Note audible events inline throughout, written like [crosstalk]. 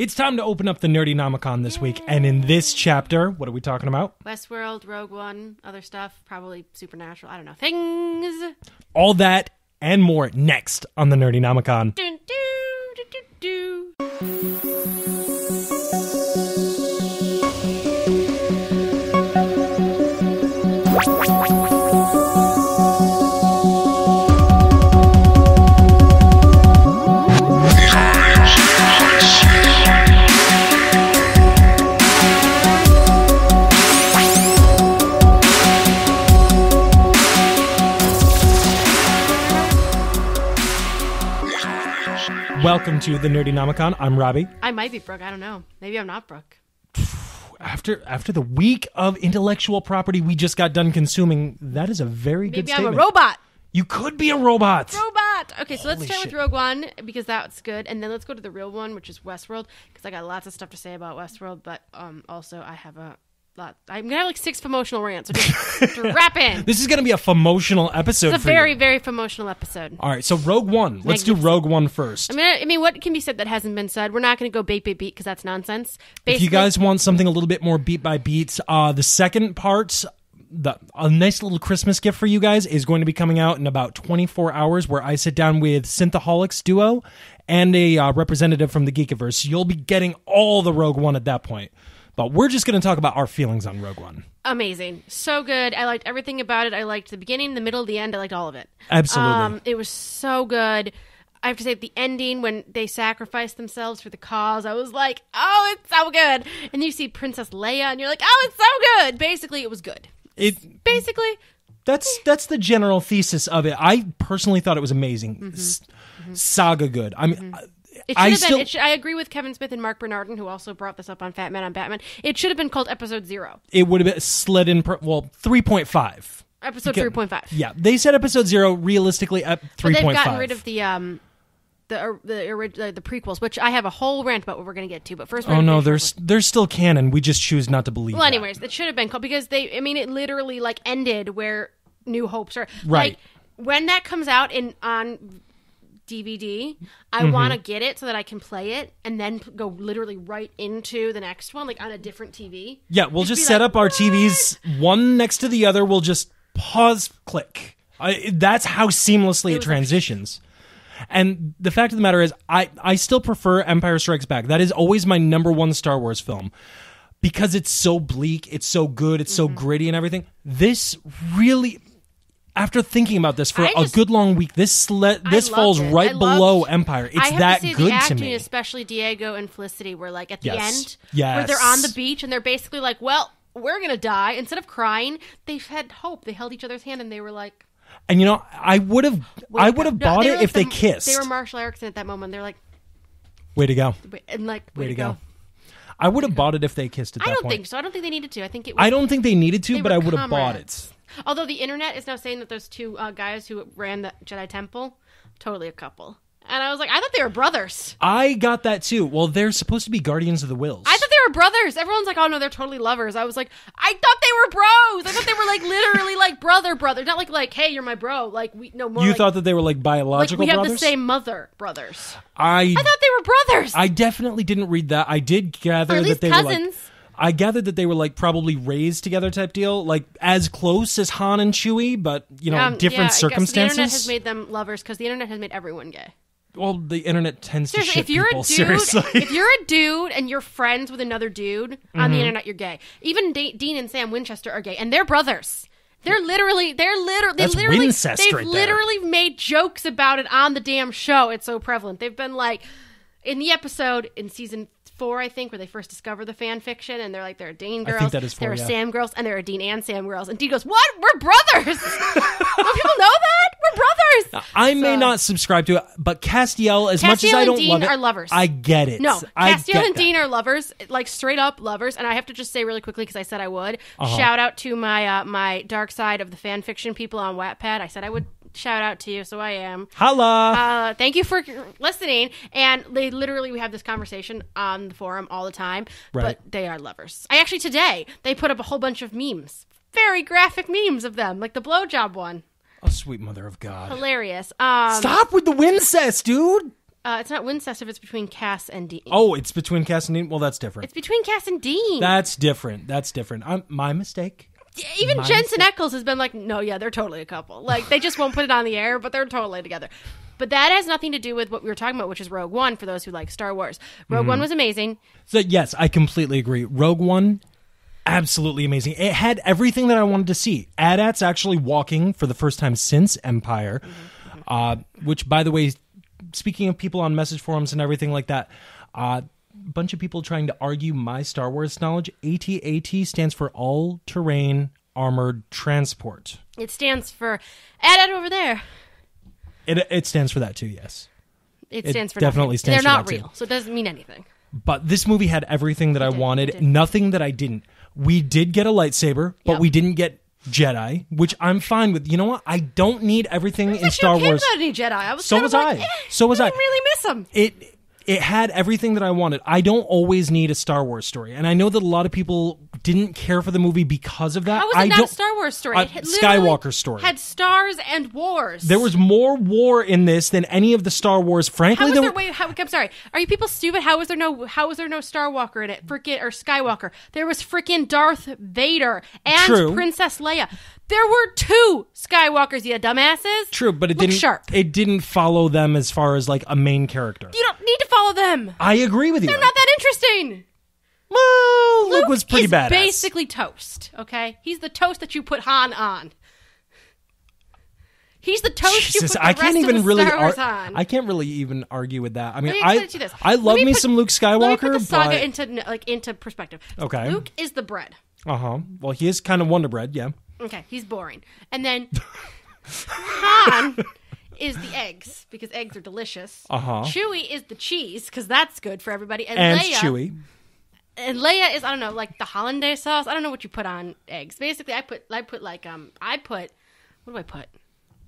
It's time to open up the Nerdynomicon this week, and in this chapter, what are we talking about? Westworld, Rogue One, other stuff, probably supernatural. I don't know. Things. All that and more next on the Nerdynomicon. Dun, doo, doo, Welcome to the Nerdynomicon. I'm Robbie. I might be Brooke. I don't know. Maybe I'm not Brooke. After after the week of intellectual property we just got done consuming, that is a very good Maybe I'm a robot. You could be a robot. Robot. Okay, so let's Holy start shit. with Rogue One because that's good, and then let's go to the real one, which is Westworld, because I got lots of stuff to say about Westworld, but um, also I have a. I'm gonna have like six emotional rants. So just [laughs] strap in. This is going to be a emotional episode. It's a for you. very, very emotional episode. All right, so Rogue One. Let's do Rogue One first. I mean, I mean, what can be said that hasn't been said? We're not going to go beat, by beat because that's nonsense. if you guys want something a little bit more beat by beat, uh, the second part, the a nice little Christmas gift for you guys is going to be coming out in about 24 hours, where I sit down with Synthaholics duo and a uh, representative from the Geekiverse. You'll be getting all the Rogue One at that point. But we're just going to talk about our feelings on Rogue One. amazing, so good. I liked everything about it. I liked the beginning, the middle, the end. I liked all of it. Absolutely. Um, it was so good. I have to say, at the ending when they sacrificed themselves for the cause, I was like, "Oh, it's so good!" And you see Princess Leia, and you're like, "Oh, it's so good!" Basically, it was good. It Basically, that's that's the general thesis of it. I personally thought it was amazing. Mm-hmm. S- Saga good. I mean, it should I have still been. It should, I agree with Kevin Smith and Marc Bernardin, who also brought this up on Fat Man on Batman. It should have been called Episode Zero, it would have been slid in. Per, well, three point five. Episode three point five. Yeah, they said episode zero. Realistically, at three they've gotten five. rid of the um, the the the prequels, which I have a whole rant about what we're going to get to. But first, Oh no, there's there's still canon. We just choose not to believe. Well, that. anyways, it should have been called because they. I mean, it literally like ended where New Hope started. Right. Like when that comes out in on DVD, I Mm-hmm. want to get it so that I can play it and then go literally right into the next one, like on a different TV. Yeah, we'll Just just set like, up our "What?" TVs one next to the other. We'll just pause, click. I, that's how seamlessly it, was transitions. And the fact of the matter is, I I still prefer Empire Strikes Back. That is always my number one Star Wars film because it's so bleak, it's so good, it's so Mm-hmm. gritty and everything. This really. After thinking about this for I a just- good long week, this le- this falls it. right I below loved- Empire. It's I that to good the to me. especially Diego and Felicity, were like at the Yes. end, where they're on the beach and they're basically like, "Well, we're gonna die." Instead of crying, they had hope. They held each other's hand and they were like, And you know, I would have I would have. No, bought it were if they kissed. They were Marshall Eriksen at that moment. They're like, Way to go. And like way, Way to go. I would have bought it if they kissed at I that don't point. think so. I don't think they needed to. I think it. Was, I don't think they needed to, they but I would have bought it. Although the internet is now saying that those two uh, guys who ran the Jedi Temple, totally a couple. And I was like, I thought they were brothers. I got that too. Well, they're supposed to be Guardians of the Whills. I thought they were brothers. Everyone's like, oh no, they're totally lovers. I was like, I thought they were bros. I thought they were like literally like brother brother, not like like hey, you're my bro. Like we no more. you like, thought that they were like like biological we have brothers. the same mother brothers. I I thought they were brothers. I definitely didn't read that. I did gather Or at that least they were cousins. I gathered that they were like probably raised together type deal, like as close as Han and Chewie, but you know, Um, yeah, I different guess circumstances. The internet has made them lovers because the internet has made everyone gay. well, the internet tends to shit if you're people. a [laughs] dude, seriously, if you're a dude and you're friends with another dude on Mm-hmm. the internet, you're gay. Even Da- Dean and Sam Winchester are gay, and they're brothers. They're literally, they're literally, they That's literally, they've right there. literally made jokes about it on the damn show. It's so prevalent. They've been like, in the episode in season four, I think, where they first discover the fan fiction, and they're like, there are Dean think girls, that is four, there are yeah. Sam girls, and there are Dean and Sam girls. And Dean goes, "What? We're brothers." [laughs] Don't people know that we're brothers? I may not subscribe to it, but Castiel, as much as I don't Dean love it, are lovers. I get it. No, Castiel and that. Dean are lovers, like straight up lovers. And I have to just say really quickly because I said I would. Uh-huh. Shout out to my uh, my dark side of the fan fiction people on Wattpad. I said I would shout out to you, so I am. Holla. Uh, thank you for listening. And they literally, we have this conversation on the forum all the time. Right. But they are lovers. I actually today they put up a whole bunch of memes, very graphic memes of them, like the blowjob one. oh, sweet mother of God. Hilarious. Um, Stop with the wincest, dude. Uh, it's not Winchester. It's between Cass and Dean. Oh, it's between Cass and Dean. Well, that's different. It's between Cass and Dean. That's different. That's different. I'm, my mistake. Even my Jensen Ackles has been like, no, yeah, they're totally a couple. Like they just won't put it on the air, but they're totally together. But that has nothing to do with what we were talking about, which is Rogue One. For those who like Star Wars, Rogue Mm-hmm. One was amazing. So yes, I completely agree. Rogue One, absolutely amazing. It had everything that I wanted to see. AT-AT's actually walking for the first time since Empire, uh, which, by the way, speaking of people on message forums and everything like that, a bunch of people trying to argue my Star Wars knowledge. AT-AT stands for All Terrain Armored Transport. It stands for add it over there. It it stands for that too. Yes. It It stands for definitely nothing. stands They're for not that, too. real, so it doesn't mean anything. But this movie had everything that I did, wanted, nothing that I didn't. We did get a lightsaber, but Yep. we didn't get Jedi, which I'm fine with. You know what? I don't need everything in Star Wars. Jedi. I was So was like, I. eh, So was I. I. didn't really miss them. It it had everything that I wanted. I don't always need a Star Wars story, and I know that a lot of people didn't care for the movie because of that. How was I it not don't. a Star Wars story? Uh, It had literally Skywalker story. had stars and wars. there was more war in this than any of the Star Wars. Frankly, How was there there? Wait, how, I'm sorry. Are you people stupid? How was there no? How was there no Star Walker in it? Frickin' or Skywalker? There was frickin' Darth Vader and True. Princess Leia. There were two Skywalkers, you dumbasses. true, but it Look didn't. sharp. It didn't follow them as far as like a main character. You don't need to follow them. I agree with you. They're not that interesting. Well, Luke was pretty is badass. basically toast. Okay, he's the toast that you put Han on. He's the toast you Jesus, put the I can't rest even really. Ar-. I can't really even argue with that. I mean, me I explain it to you this. I love me me some Luke Skywalker, Let me put the saga but into like into perspective. Okay. Luke is the bread. uh huh. Well, he is kind of Wonder Bread, yeah. Okay, he's boring. And then [laughs] Han is the eggs because eggs are delicious. Uh-huh. Chewie is the cheese because that's good for everybody. And, And Leia, Chewie. And Leia is I don't know like the hollandaise sauce. I don't know what you put on eggs. Basically, I put I put like um I put what do I put?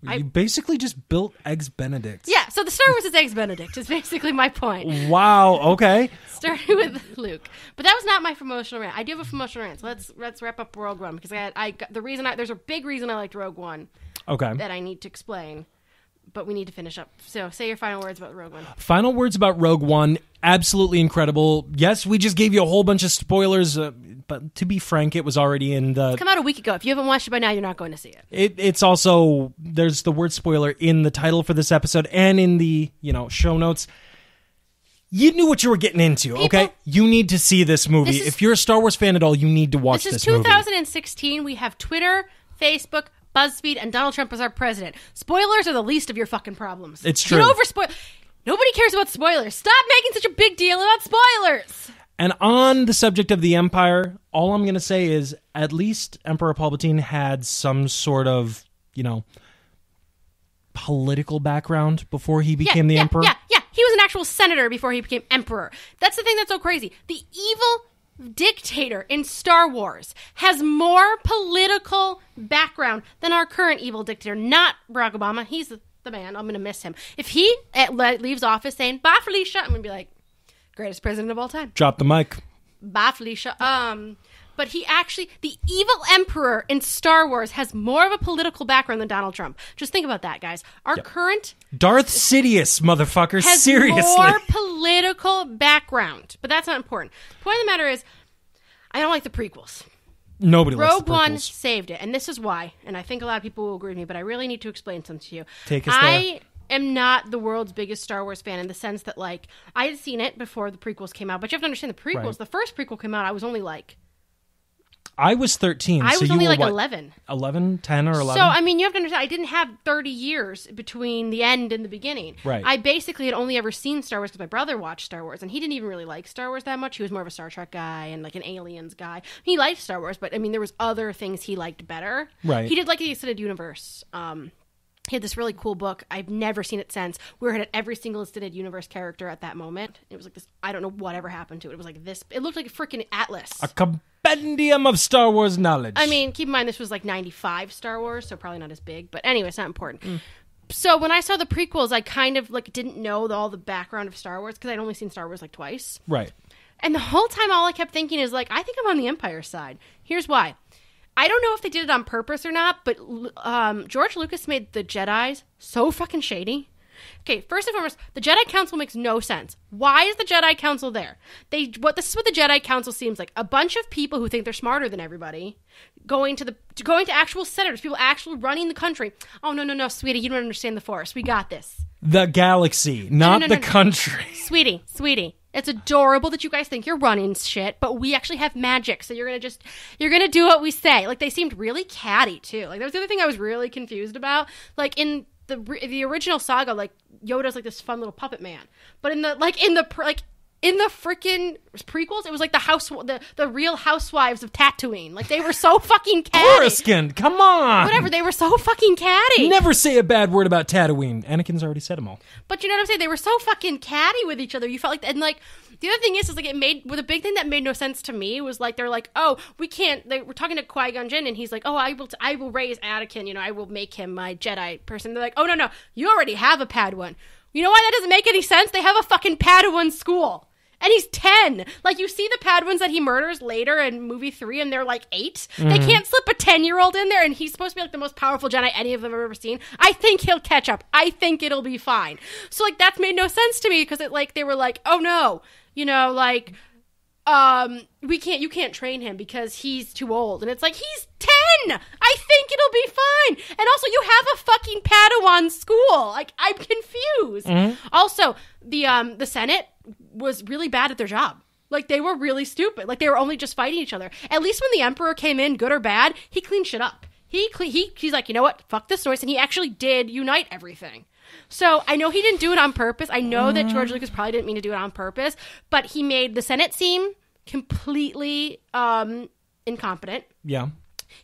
I- basically just built eggs Benedict. Yeah, so the Star Wars is eggs Benedict is basically my point. Wow. Okay. Starting [laughs] with Luke, but that was not my promotional rant. I do have a promotional rant. So let's let's wrap up Rogue One because I had, I got, the reason I there's a big reason I liked Rogue One Okay. that I need to explain, but we need to finish up. So say your final words about Rogue One. Final words about Rogue One. Absolutely incredible. Yes, we just gave you a whole bunch of spoilers, uh, but to be frank, it was already in the. Come out a week ago. If you haven't watched it by now, you're not going to see it. It, it's also there's the word spoiler in the title for this episode and in the you know show notes. You knew what you were getting into, okay? You need to see this movie. This is- if you're a Star Wars fan at all, you need to watch This this, is movie. 2016. We have Twitter, Facebook, BuzzFeed, and Donald Trump as our president. Spoilers are the least of your fucking problems. It's true. Get over spoil. Nobody cares about spoilers. Stop making such a big deal about spoilers. And on the subject of the Empire, all I'm going to say is at least Emperor Palpatine had some sort of, you know, political background before he became the yeah, Emperor. Yeah, yeah. He was an actual senator before he became emperor. That's the thing that's so crazy. The evil dictator in Star Wars has more political background than our current evil dictator. Not Barack Obama. He's the, the man. I'm going to miss him. If he eh, leaves office saying, bye, Felicia, I'm going to be like, greatest president of all time. Drop the mic. Bye, Felicia. Um, but he actually, the evil emperor in Star Wars has more of a political background than Donald Trump. Just think about that, guys. Our current Darth Sidious, motherfucker. has Seriously. more political background. But that's not important. Point of the matter is, I don't like the prequels. Nobody likes Rogue One saved it, and this is why. And I think a lot of people will agree with me, but I really need to explain something to you. Take us I am not the world's biggest Star Wars fan in the sense that, like, I had seen it before the prequels came out, but you have to understand the prequels. Right. The first prequel came out, I was only like, I was 13. I so was only like what, 11. 11, 10 or 11? So I mean, you have to understand. I didn't have thirty years between the end and the beginning. Right. I basically had only ever seen Star Wars because my brother watched Star Wars, and he didn't even really like Star Wars that much. He was more of a Star Trek guy and like an Aliens guy. He liked Star Wars, but I mean, there was other things he liked better. Right. He did like the extended universe. Um, he had this really cool book. I've never seen it since. We were at every single extended universe character at that moment. It was like this. I don't know whatever happened to it. It was like this. It looked like a freaking atlas. a compendium of Star Wars knowledge. I mean, keep in mind this was like 95 Star Wars, so probably not as big. But anyway, it's not important. Mm. So when I saw the prequels, I kind of like didn't know the, all the background of Star Wars because I'd only seen Star Wars like twice. right. And the whole time, all I kept thinking is like, I think I'm on the Empire side. Here's why. I don't know if they did it on purpose or not, but um, George Lucas made the Jedi's so fucking shady. Okay, first and foremost, the Jedi Council makes no sense. Why is the Jedi Council there? They what this is what the Jedi Council seems like. A bunch of people who think they're smarter than everybody going to the going to actual senators, people actually running the country. Oh no, no, no, sweetie, you don't understand the force. We got this. The galaxy, not no, no, the no, no. country. [laughs] Sweetie, sweetie. It's adorable that you guys think you're running shit, but we actually have magic, so you're gonna just you're gonna do what we say. Like they seemed really catty too. Like that was the other thing I was really confused about. Like in the the original saga, like Yoda's like this fun little puppet man, but in the like in the like in the freaking prequels, it was like the house the the real housewives of Tatooine. Like they were so fucking [laughs] catty. Coruscant, come on. Whatever, they were so fucking catty. Never say a bad word about Tatooine. Anakin's already said them all. But you know what I'm saying? They were so fucking catty with each other. You felt like, and like the other thing is, is like it made. Well, the big thing that made no sense to me was like they're like, oh, we can't. They were talking to Qui Gon Jinn, and he's like, oh, I will, t- I will raise Anakin. You know, I will make him my Jedi person. They're like, oh no, no, you already have a Padawan. You know why that doesn't make any sense? They have a fucking Padawan school. And he's 10. Like, you see the Padawans that he murders later in movie three, and they're like 8 They can't slip a 10 year old in there, and he's supposed to be like the most powerful Jedi any of them have ever seen. I think he'll catch up. I think it'll be fine. So, like, that's made no sense to me because it, like, they were like, oh no, you know, like, um, we can't, you can't train him because he's too old. And it's like, he's 10! I think it'll be fine. And also, you have a fucking Padawan school. Like, I'm confused. Also, the, um, the Senate was really bad at their job. Like they were really stupid. Like they were only just fighting each other. At least when the emperor came in, good or bad, he cleaned shit up. He cle- he he's like, you know what? Fuck this noise, and he actually did unite everything. So I know he didn't do it on purpose. I know that George Lucas probably didn't mean to do it on purpose, but he made the Senate seem completely um, incompetent. Yeah.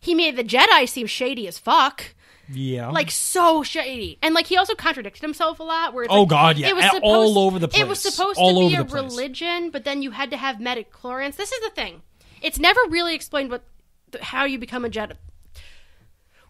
He made the Jedi seem shady as fuck Yeah. like so shady. And like he also contradicted himself a lot. Where it's Oh, like, God, yeah. it was supposed, all over the place. It was supposed All to be a religion, but then you had to have midichlorians. This is the thing. It's never really explained what how you become a Jedi.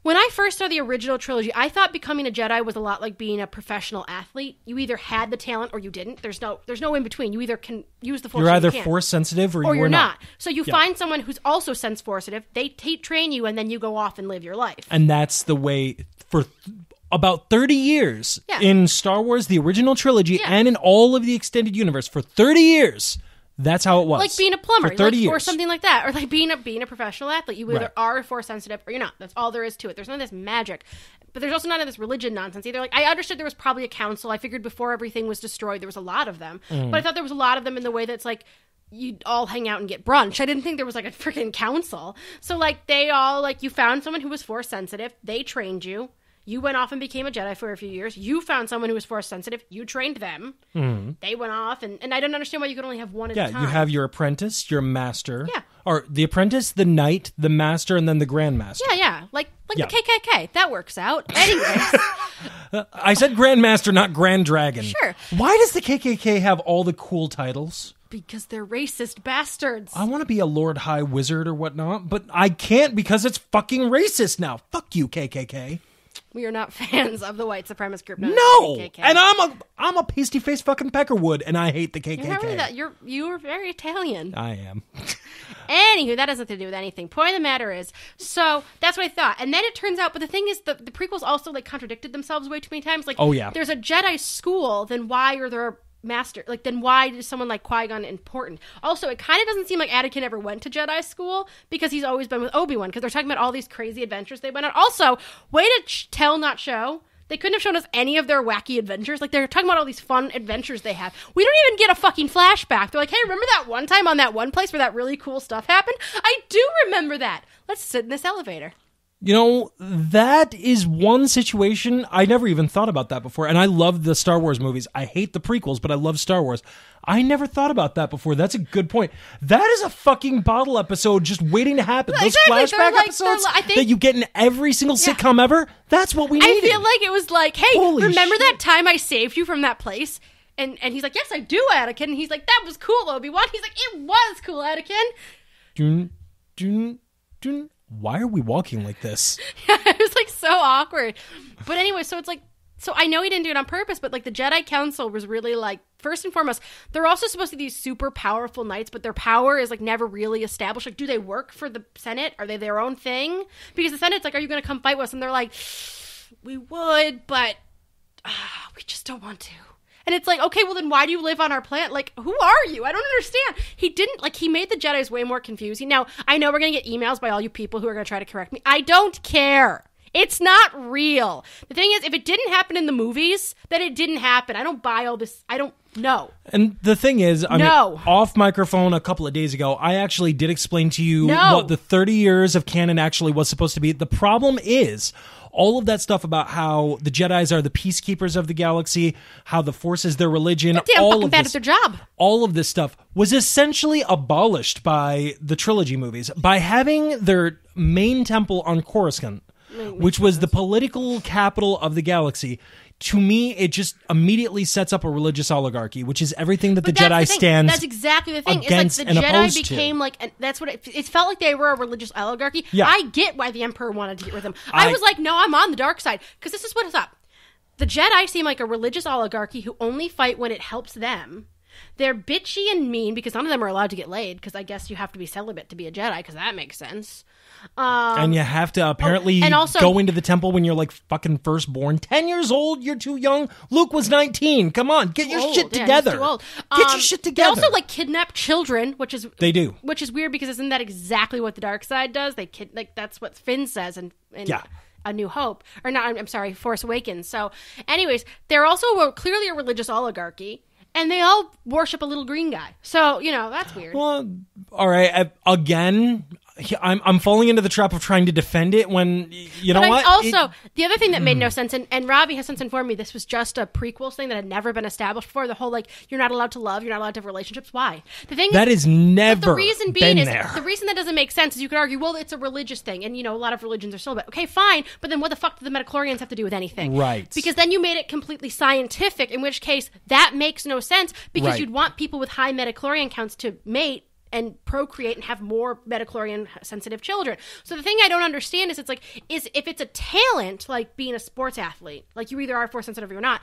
When I first saw the original trilogy, I thought becoming a Jedi was a lot like being a professional athlete. You either had the talent or you didn't. There's no there's no in between. You either can use the force you're or either you force sensitive or, or you you're are not. So you find someone who's also sense forcitive. They t- train you, and then you go off and live your life. And that's the way for th- about 30 years Yeah. in Star Wars, the original trilogy, Yeah. and in all of the extended universe. For 30 years, that's how it was. like being a plumber, For 30 like, years. or something like that, or like being a being a professional athlete. You either Right. are force sensitive or you're not. That's all there is to it. There's none of this magic, but there's also none of this religion nonsense either. Like I understood there was probably a council. I figured before everything was destroyed, there was a lot of them, Mm. but I thought there was a lot of them in the way that's like. You'd all hang out and get brunch. I didn't think there was like a freaking council. So like they all like you found someone who was force sensitive. They trained you. You went off and became a Jedi for a few years. You found someone who was force sensitive. You trained them. Mm-hmm. They went off, and, and I don't understand why you could only have one at yeah, a time. you have your apprentice, your master. Yeah. Or the apprentice, the knight, the master, and then the grandmaster. Yeah, yeah, like like Yeah. the KKK. That works out. [laughs] Anyways, I said grandmaster, not grand dragon. Sure. Why does the KKK have all the cool titles? because they're racist bastards. I want to be a Lord High Wizard or whatnot, but I can't because it's fucking racist now. Fuck you, KKK. We are not [laughs] fans of the white supremacist group. known as No, the KKK. and I'm a I'm a pasty face fucking Peckerwood, and I hate the KKK. You're not really that. You're you are very Italian. I am. [laughs] Anywho, that has nothing to do with anything. Point of the matter is, so that's what I thought. And then it turns out, but the thing is, the, the prequels also like contradicted themselves way too many times. Like, Oh, yeah. there's a Jedi school, then why are there master? Like, then why is someone like Qui Gon important? Also, it kind of doesn't seem like Anakin ever went to Jedi school because he's always been with Obi Wan because they're talking about all these crazy adventures they went on. Also, way to ch- tell, not show. They couldn't have shown us any of their wacky adventures. Like they're talking about all these fun adventures they have. We don't even get a fucking flashback. They're like, "Hey, remember that one time on that one place where that really cool stuff happened?" I do remember that. Let's sit in this elevator. You know, that is one situation I never even thought about that before. And I love the Star Wars movies. I hate the prequels, but I love Star Wars. I never thought about that before. That's a good point. That is a fucking bottle episode just waiting to happen. Those Exactly. Flashback like- episodes they're li- I think- that you get in every single sitcom ever, that's what we need I feel like it was like, "Hey, Holy remember shit. that time I saved you from that place?" And and he's like, "Yes, I do, Anakin." And he's like, "That was cool, Obi Wan." He's like, "It was cool, Anakin." Dun, dun, dun. Why are we walking like this? [laughs] it was like so awkward. But anyway, so it's like so I know he didn't do it on purpose, but like the Jedi Council was really like first and foremost, they're also supposed to be these super powerful knights, but their power is like never really established. Like, do they work for the Senate? Are they their own thing? Because the Senate's like, Are you gonna come fight with us? And they're like, We would, but ah, we just don't want to. And it's like, okay, well then why do you live on our planet? Like, who are you? I don't understand. He didn't like he made the Jedi's way more confusing. Now, I know we're gonna get emails by all you people who are gonna try to correct me. I don't care. It's not real. The thing is, if it didn't happen in the movies, then it didn't happen. I don't buy all this. I don't know. And the thing is, I No. mean, off microphone a couple of days ago, I actually did explain to you No. what the 30 years of canon actually was supposed to be. The problem is all of that stuff about how the Jedi's are the peacekeepers of the galaxy, how the Force is their religion, Damn all fucking of bad this, at their job. all of this stuff was essentially abolished by the trilogy movies by having their main temple on Coruscant, which was the political capital of the galaxy. To me, it just immediately sets up a religious oligarchy, which is everything that the But that's Jedi the stands. That's exactly the thing. against It's like the Jedi opposed to. became like an, that's what it, it felt like. They were a religious oligarchy. Yeah. I get why the Emperor wanted to get rid of them. I, I- was like, no, I'm on the dark side because this is what is up. The Jedi seem like a religious oligarchy who only fight when it helps them. They're bitchy and mean because none of them are allowed to get laid because I guess you have to be celibate to be a Jedi because that makes sense. Um, and you have to apparently and also- go into the temple when you're like fucking firstborn. 10 years old, you're too young. Luke was 19. Come on, get your old. shit Yeah, together. too old. Get Um, your shit together. They also like kidnap children, which is They do. which is weird because isn't that exactly what the dark side does? They kid like that's what Finn says in, in Yeah. A New Hope, or not? I'm, I'm sorry, Force Awakens. So, anyways, they're also a, clearly a religious oligarchy, and they all worship a little green guy. So you know that's weird. Well, all right. I- Again, I'm I'm falling into the trap of trying to defend it when you know But what? I also, It- the other thing that made no hmm. sense, and, and Robbie has since informed me this was just a prequel thing that had never been established before. The whole like you're not allowed to love, you're not allowed to have relationships. Why? The thing that is But never the reason being is there. the reason that doesn't make sense is you could argue, well, it's a religious thing, and you know a lot of religions are still, celibate. Okay, fine, but then what the fuck do the Midichlorians have to do with anything? Right. Because then you made it completely scientific, in which case that makes no sense because Right. you'd want people with high Midichlorian counts to mate and procreate and have more Midichlorian sensitive children. So the thing I don't understand is it's like is if it's a talent like being a sports athlete, like you either are force sensitive or you're not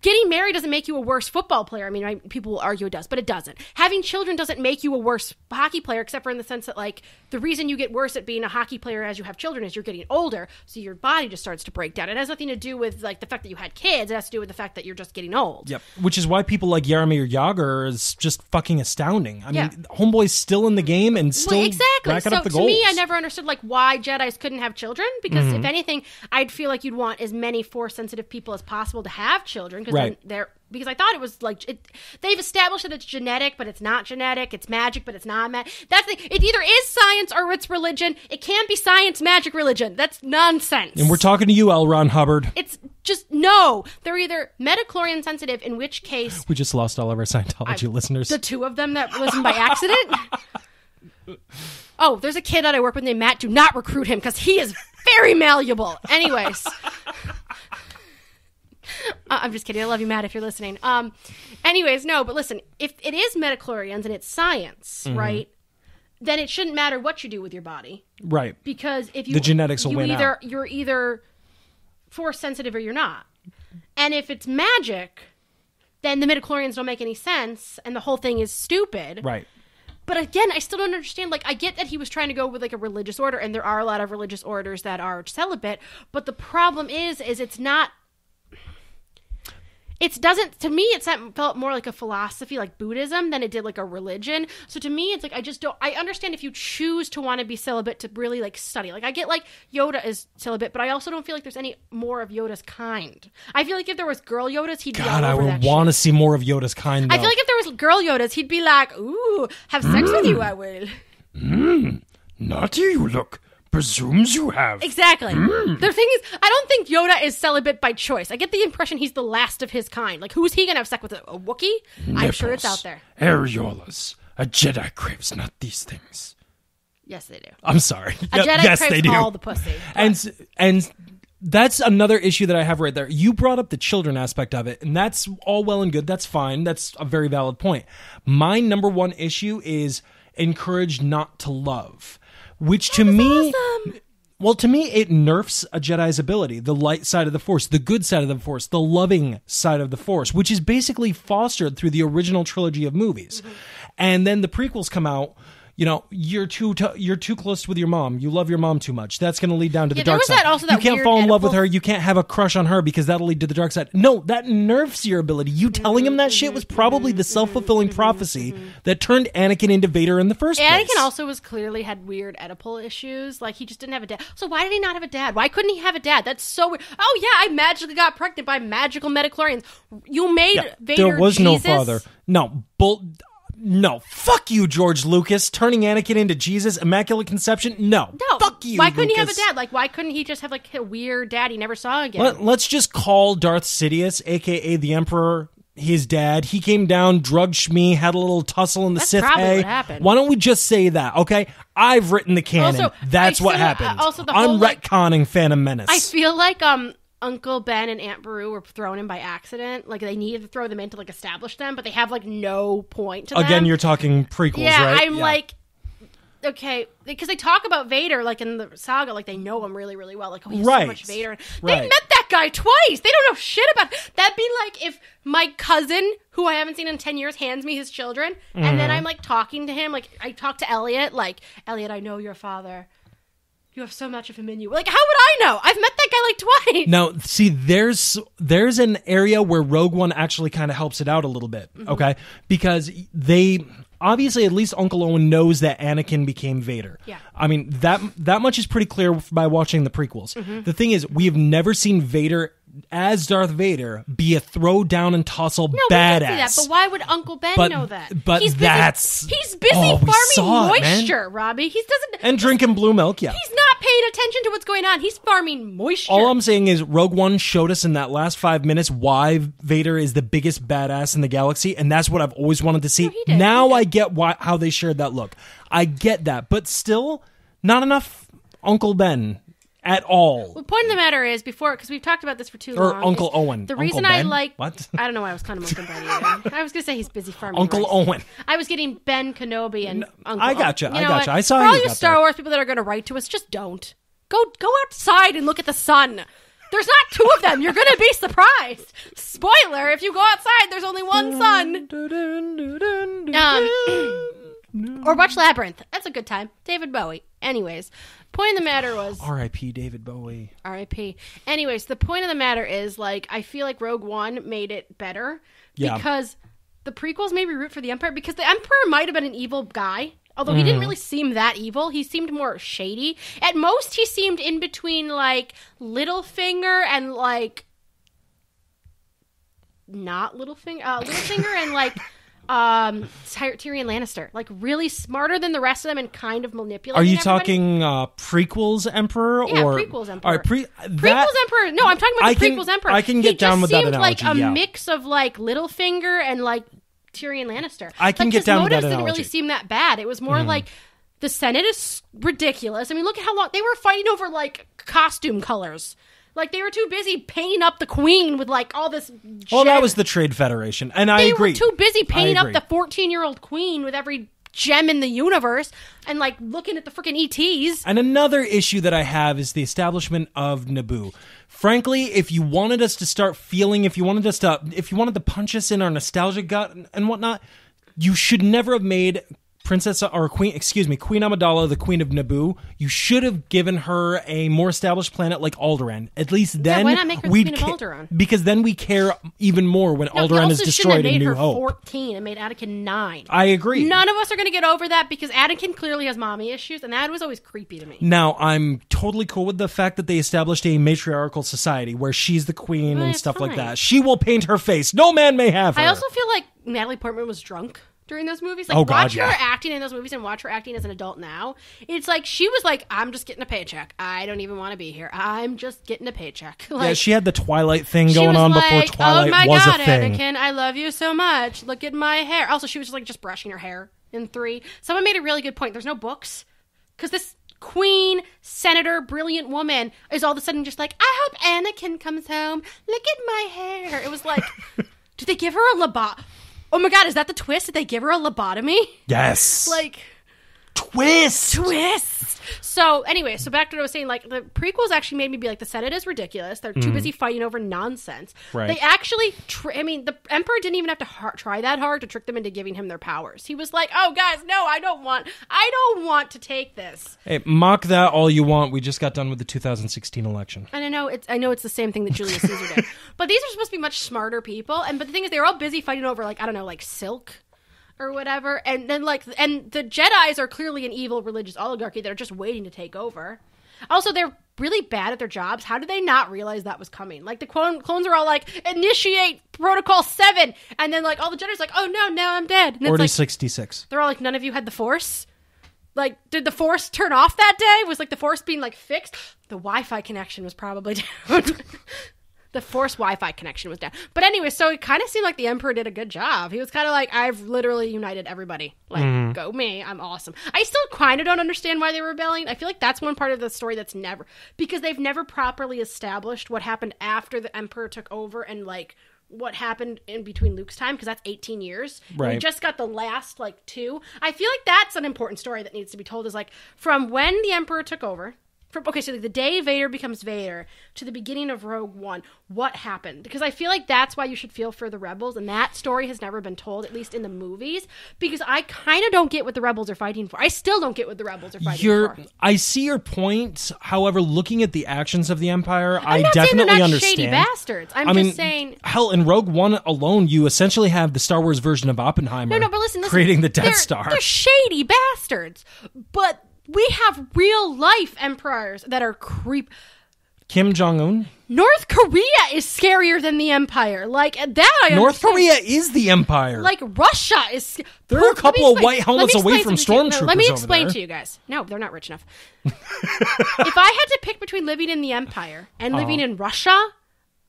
getting married doesn't make you a worse football player. I mean, I, people will argue it does, but it doesn't. Having children doesn't make you a worse hockey player, except for in the sense that, like, the reason you get worse at being a hockey player as you have children is you're getting older, so your body just starts to break down. It has nothing to do with like the fact that you had kids. It has to do with the fact that you're just getting old. Yep. Which is why people like Jaromir Jagr is just fucking astounding. I Yeah. mean, Homeboy's still in the game and still Well, exactly. racking So up the to me, I never understood like why Jedi's couldn't have children because Mm-hmm. if anything, I'd feel like you'd want as many force sensitive people as possible to have children because Right. they're because I thought it was like it, they've established that it's genetic, but it's not genetic. It's magic, but it's not magic. That's the, it. Either is science or it's religion. It can't be science, magic, religion. That's nonsense. And we're talking to you, L. Ron Hubbard. It's just no. They're either midichlorian sensitive, in which case We just lost all of our Scientology listeners. the two of them that listen by accident. [laughs] oh, there's a kid that I work with named Matt. Do not recruit him because he is very malleable. Anyways. [laughs] Uh, I'm just kidding. I love you, Matt, if you're listening. Um, anyways, no, but listen, if it is midichlorians and it's science, Mm-hmm. right, then it shouldn't matter what you do with your body right. because if you The genetics will you win either out. you're either force sensitive or you're not, and if it's magic, then the midichlorians don't make any sense, and the whole thing is stupid. Right. But again, I still don't understand. Like, I get that he was trying to go with like a religious order, and there are a lot of religious orders that are celibate. But the problem is, is it's not. It doesn't to me. It's not felt more like a philosophy, like Buddhism, than it did like a religion. So to me, it's like I just don't. I understand if you choose to want to be celibate to really like study. Like I get like Yoda is celibate, but I also don't feel like there's any more of Yoda's kind. I feel like if there was girl Yodas, he'd be God, I would want to see more of Yoda's kind. I feel like if there was girl Yodas, he'd be like, "Ooh, have sex with you, mm. I will." Mm. Naughty you look. Presumes you have. Exactly. Hmm. The thing is, I don't think Yoda is celibate by choice. I get the impression he's the last of his kind. Like, who's he gonna have sex with? A Wookiee? I'm sure it's out there. Areolas. A Jedi craves not these things. Yes, they do. I'm sorry. A Jedi yes, craves they do. all the pussy. [laughs] and and that's another issue that I have right there. You brought up the children aspect of it, and that's all well and good. That's fine. That's a very valid point. My number one issue is encouraged not to love, which to me. awesome. Well, to me, it nerfs a Jedi's ability, the light side of the Force, the good side of the Force, the loving side of the Force, which is basically fostered through the original trilogy of movies. Mm-hmm. And then the prequels come out. You know, you're too t- you're too close with your mom. You love your mom too much. That's going to lead down to Yeah, the dark side. that- also you can't fall in love with her. You can't have a crush on her because that'll lead to the dark side. No, that nerfs your ability. You telling him that shit was probably the self fulfilling prophecy that turned Anakin into Vader in the first place. Anakin also was clearly had weird Oedipal issues. Like he just didn't have a dad. So why did he not have a dad? Why couldn't he have a dad? That's so weird. Oh yeah, I magically got pregnant by magical midichlorians. You made Yeah, Vader. there was no father. No, bull. No, fuck you, George Lucas. Turning Anakin into Jesus, Immaculate Conception. No, No, fuck you. Why couldn't he have a dad? Like why couldn't he just have like a weird dad he never saw again? Let, let's just call Darth Sidious, aka the Emperor, his dad. He came down, drugged Shmi, had a little tussle in the That's Sith probably hay. what happened. Why don't we just say that? Okay, I've written the canon. Also, That's I what feel- happened. uh, also the I'm whole, like- retconning Phantom Menace. I feel like um Uncle Ben and Aunt Beru were thrown in by accident. Like they needed to throw them in to like establish them, but they have like no point to them. Again, you're talking prequels, yeah. right? I'm like. Okay, because they talk about Vader like in the saga, like they know him really, really well. Like, oh, he's Right. so much Vader. They Right. met that guy twice. They don't know shit about. That'd be like if my cousin, who I haven't seen in ten years, hands me his children, and Mm-hmm. then I'm like talking to him. Like I talk to Elliot, like Elliot, I know your father. You have so much of him in you. Like, how would I know? I've met that guy like twice. Now, see, there's there's an area where Rogue One actually kind of helps it out a little bit, Mm-hmm. okay? Because they obviously at least Uncle Owen knows that Anakin became Vader. Yeah. I mean that that much is pretty clear by watching the prequels. Mm-hmm. The thing is, we have never seen Vader as Darth Vader be a throw down and tussle No, we badass. that, but why would Uncle Ben But- know that? but he's busy, that's- he's busy Oh, farming it, moisture, Robbie. He doesn't. and drinking blue milk, yeah. he's not paying attention to what's going on. He's farming moisture. All I'm saying is Rogue One showed us in that last five minutes why Vader is the biggest badass in the galaxy, and that's what I've always wanted to see. did, now. I get why how they shared that look. I get that, but still, not enough Uncle Ben at all. the point of the matter is, before because we've talked about this for too Or long. Uncle Owen. The Uncle reason I Ben? like What? [laughs] I don't know why I was calling him Uncle Ben. Either. I was gonna say he's busy farming. Uncle rice. Owen. I was getting Ben Kenobi and Uncle. I gotcha, You I know gotcha. what? I saw For all you Star there. Wars people that are going to write to us, just don't go go outside and look at the sun. There's not two of them. You're going to be surprised. Spoiler: If you go outside, there's only one sun. Um, or watch Labyrinth. That's a good time. David Bowie. Anyways, point of the matter was R.I.P. David Bowie. R.I.P. Anyways, the point of the matter is like I feel like Rogue One made it better Yeah. because the prequels made me root for the Empire because the Emperor might have been an evil guy. Although he Mm-hmm. didn't really seem that evil, he seemed more shady. At most, he seemed in between like Littlefinger and like not Littlefinger, uh, Littlefinger and like [laughs] um Ty- Tyrion Lannister, like really smarter than the rest of them and kind of manipulating. Are you everybody. talking uh, prequels Emperor Yeah, or prequels Emperor. All right, pre- Prequels Emperor. No, I'm talking about I the can- prequels Emperor. I can He get down just with that seemed like a yeah. mix of like Littlefinger and like Tyrion Lannister. I can like, get down with that motives didn't really seem that bad. It was more like the Senate is ridiculous. I mean, look at how long they were fighting over like costume colors. Like they were too busy painting up the queen with like all this. Well, that was the Trade Federation, and I they agree. were too busy painting up the 14 year old queen with every gem in the universe and like looking at the freaking ETs. And another issue that I have is the establishment of Naboo. Frankly, if you wanted us to start feeling, if you wanted us to, if you wanted to punch us in our nostalgia gut and- and whatnot, you should never have made Princess or Queen, excuse me, Queen Amidala, the Queen of Naboo. You should have given her a more established planet like Alderaan. At least then why not make her we'd Queen of Alderaan? because then we care even more when No, Alderaan is destroyed in New her Hope. 14 and made Anakin 9. I agree. None of us are going to get over that because Anakin clearly has mommy issues, and that was always creepy to me. Now, I'm totally cool with the fact that they established a matriarchal society where she's the queen and That's stuff like that. She will paint her face. No man may have her. I also feel like Natalie Portman was drunk during those movies. Like, Oh, God, watch yeah. her acting in those movies and watch her acting as an adult now. It's like she was like, I'm just getting a paycheck. I don't even want to be here. I'm just getting a paycheck. [laughs] Like, yeah, she had the Twilight thing going on like, before Twilight oh my was god, a thing. Anakin, I love you so much. Look at my hair. Also, she was just like just brushing her hair in three. Someone made a really good point. There's no books because this queen, senator, brilliant woman is all of a sudden just like, I hope Anakin comes home. Look at my hair. It was like, [laughs] did they give her a lobot? Oh my god, is that the twist? Did they give her a lobotomy? Yes. Like, Twist. twist. So anyway, so back to what I was saying. Like the prequels actually made me be like, the Senate is ridiculous. They're too mm-hmm. busy fighting over nonsense. Right. They actually, tr- I mean, the Emperor didn't even have to har- try that hard to trick them into giving him their powers. He was like, "Oh, guys, no, I don't want, I don't want to take this." Hey, mock that all you want. We just got done with the 2016 election. And I know it's, I know it's the same thing that Julius Caesar did, [laughs] but these are supposed to be much smarter people. And but the thing is, they were all busy fighting over like I don't know, like silk. Or whatever, and then like, and the Jedi's are clearly an evil religious oligarchy that are just waiting to take over. Also, they're really bad at their jobs. How did they not realize that was coming? Like the clone, clones are all like, initiate protocol seven, and then like all the Jedi's like, oh no, now I'm dead. And Order like 66. they're all like, none of you had the Force. Like, did the Force turn off that day? Was like the Force being like fixed? The Wi-Fi connection was probably [laughs] down. The Force Wi-Fi connection was down. But anyway, so it kind of seemed like the Emperor did a good job. He was kind of like, I've literally united everybody. Like, mm-hmm. go me, I'm awesome. I still kind of don't understand why they were rebelling. I feel like that's one part of the story that's never because they've never properly established what happened after the Emperor took over and like what happened in between Luke's time because that's 18 years. And We just got the last like two. I feel like that's an important story that needs to be told is like from when the Emperor took over. From, okay, so the day Vader becomes Vader to the beginning of Rogue One, what happened? Because I feel like that's why you should feel for the rebels, and that story has never been told, at least in the movies. Because I kind of don't get what the rebels are fighting for. I still don't get what the rebels are fighting You're, for. I see your point. However, looking at the actions of the Empire, I'm I definitely understand. shady bastards. I'm I just mean, saying. hell, in Rogue One alone, you essentially have the Star Wars version of Oppenheimer. No, no, but listen, listen creating the Death they're, Star. They're shady bastards, but we have real life emperors that are creep. Kim Jong Un. North Korea is scarier than the Empire. Like that, I North understand. Korea is the Empire. Like Russia is. There are a couple of white helmets away from stormtroopers. to you. No, Let me explain to you guys. No, they're not rich enough. [laughs] if I had to pick between living in the Empire and Uh-huh. living in Russia,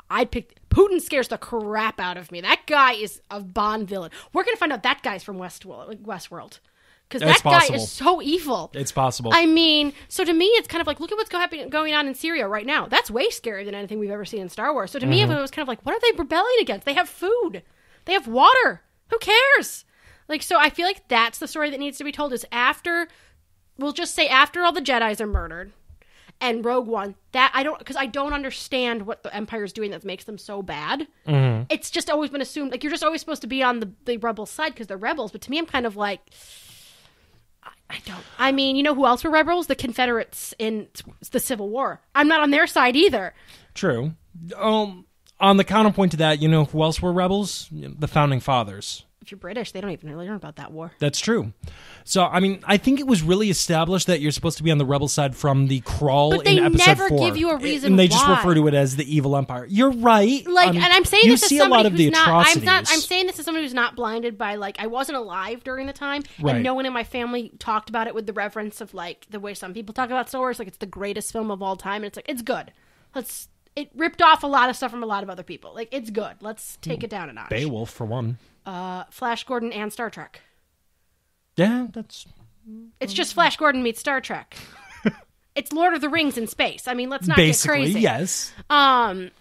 I'd pick Putin. Scares the crap out of me. That guy is a Bond villain. We're gonna find out that guy's from Westworld. Like Westworld. Because that guy possible. is so evil. it's possible. I mean, so to me, it's kind of like look at what's go- going on in Syria right now. That's way scarier than anything we've ever seen in Star Wars. So to me, Mm-hmm. it was kind of like, what are they rebelling against? They have food, they have water. Who cares? Like, so I feel like that's the story that needs to be told. Is after, we'll just say after all the Jedi's are murdered, and Rogue One. That I don't because I don't understand what the Empire's doing that makes them so bad. Mm-hmm. It's just always been assumed like you're just always supposed to be on the the rebel side because they're rebels. But to me, I'm kind of like. I don't. I mean, you know who else were rebels? The Confederates in the Civil War. I'm not on their side either. True. Um, on the counterpoint to that, you know who else were rebels? The founding fathers. If you're British, they don't even really learn about that war. That's true. So, I mean, I think it was really established that you're supposed to be on the rebel side from the crawl But they in episode never four. give you a reason and they just why. refer to it as the evil empire. You're right. Like, I mean, and I'm saying you this see as a lot of who's the not. I'm atrocities. not. I'm saying this as somebody who's not blinded by like I wasn't alive during the time, Right. and no one in my family talked about it with the reverence of like the way some people talk about Star Wars, like it's the greatest film of all time, and it's like it's good. Let's. It ripped off a lot of stuff from a lot of other people. Like it's good. Let's take hmm. it down a notch. Beowulf for one. Uh, Flash Gordon and Star Trek. Yeah, that's It's just Flash Gordon meets Star Trek. [laughs] it's Lord of the Rings in space. I mean, let's not basically get crazy. yes. Um,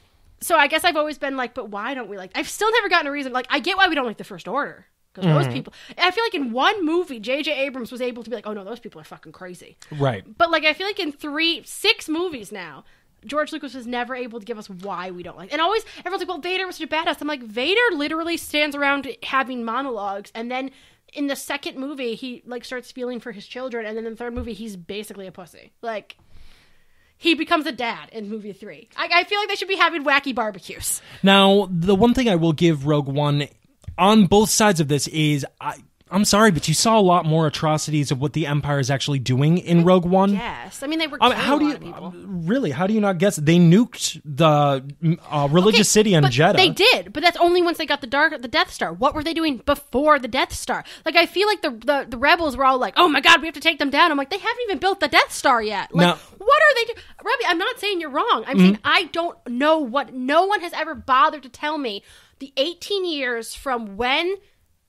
so I guess I've always been like, but why don't we like? I've still never gotten a reason. Like, I get why we don't like the First Order because Mm-hmm. those people. I feel like in one movie, J.J. Abrams was able to be like, oh no, those people are fucking crazy. Right. But like, I feel like in three, six movies now. George Lucas was never able to give us why we don't like. And always, everyone's like, "Well, Vader was such a badass." I'm like, Vader literally stands around having monologues, and then in the second movie, he like starts feeling for his children, and then in the third movie, he's basically a pussy. Like, he becomes a dad in movie three. I, I feel like they should be having wacky barbecues. Now, the one thing I will give Rogue One on both sides of this is I I'm sorry, but you saw a lot more atrocities of what the Empire is actually doing in Rogue One. Yes, I mean they were. Killing how do you people. really? How do you not guess? They nuked the uh, religious Okay, city on Jedha. They did, but that's only once they got the dark, the Death Star. What were they doing before the Death Star? Like I feel like the the, the rebels were all like, "Oh my god, we have to take them down." I'm like, they haven't even built the Death Star yet. Like, Now- what are they doing, Robbie? I'm not saying you're wrong. I'm Mm-hmm. saying I don't know what. No one has ever bothered to tell me the 18 years from when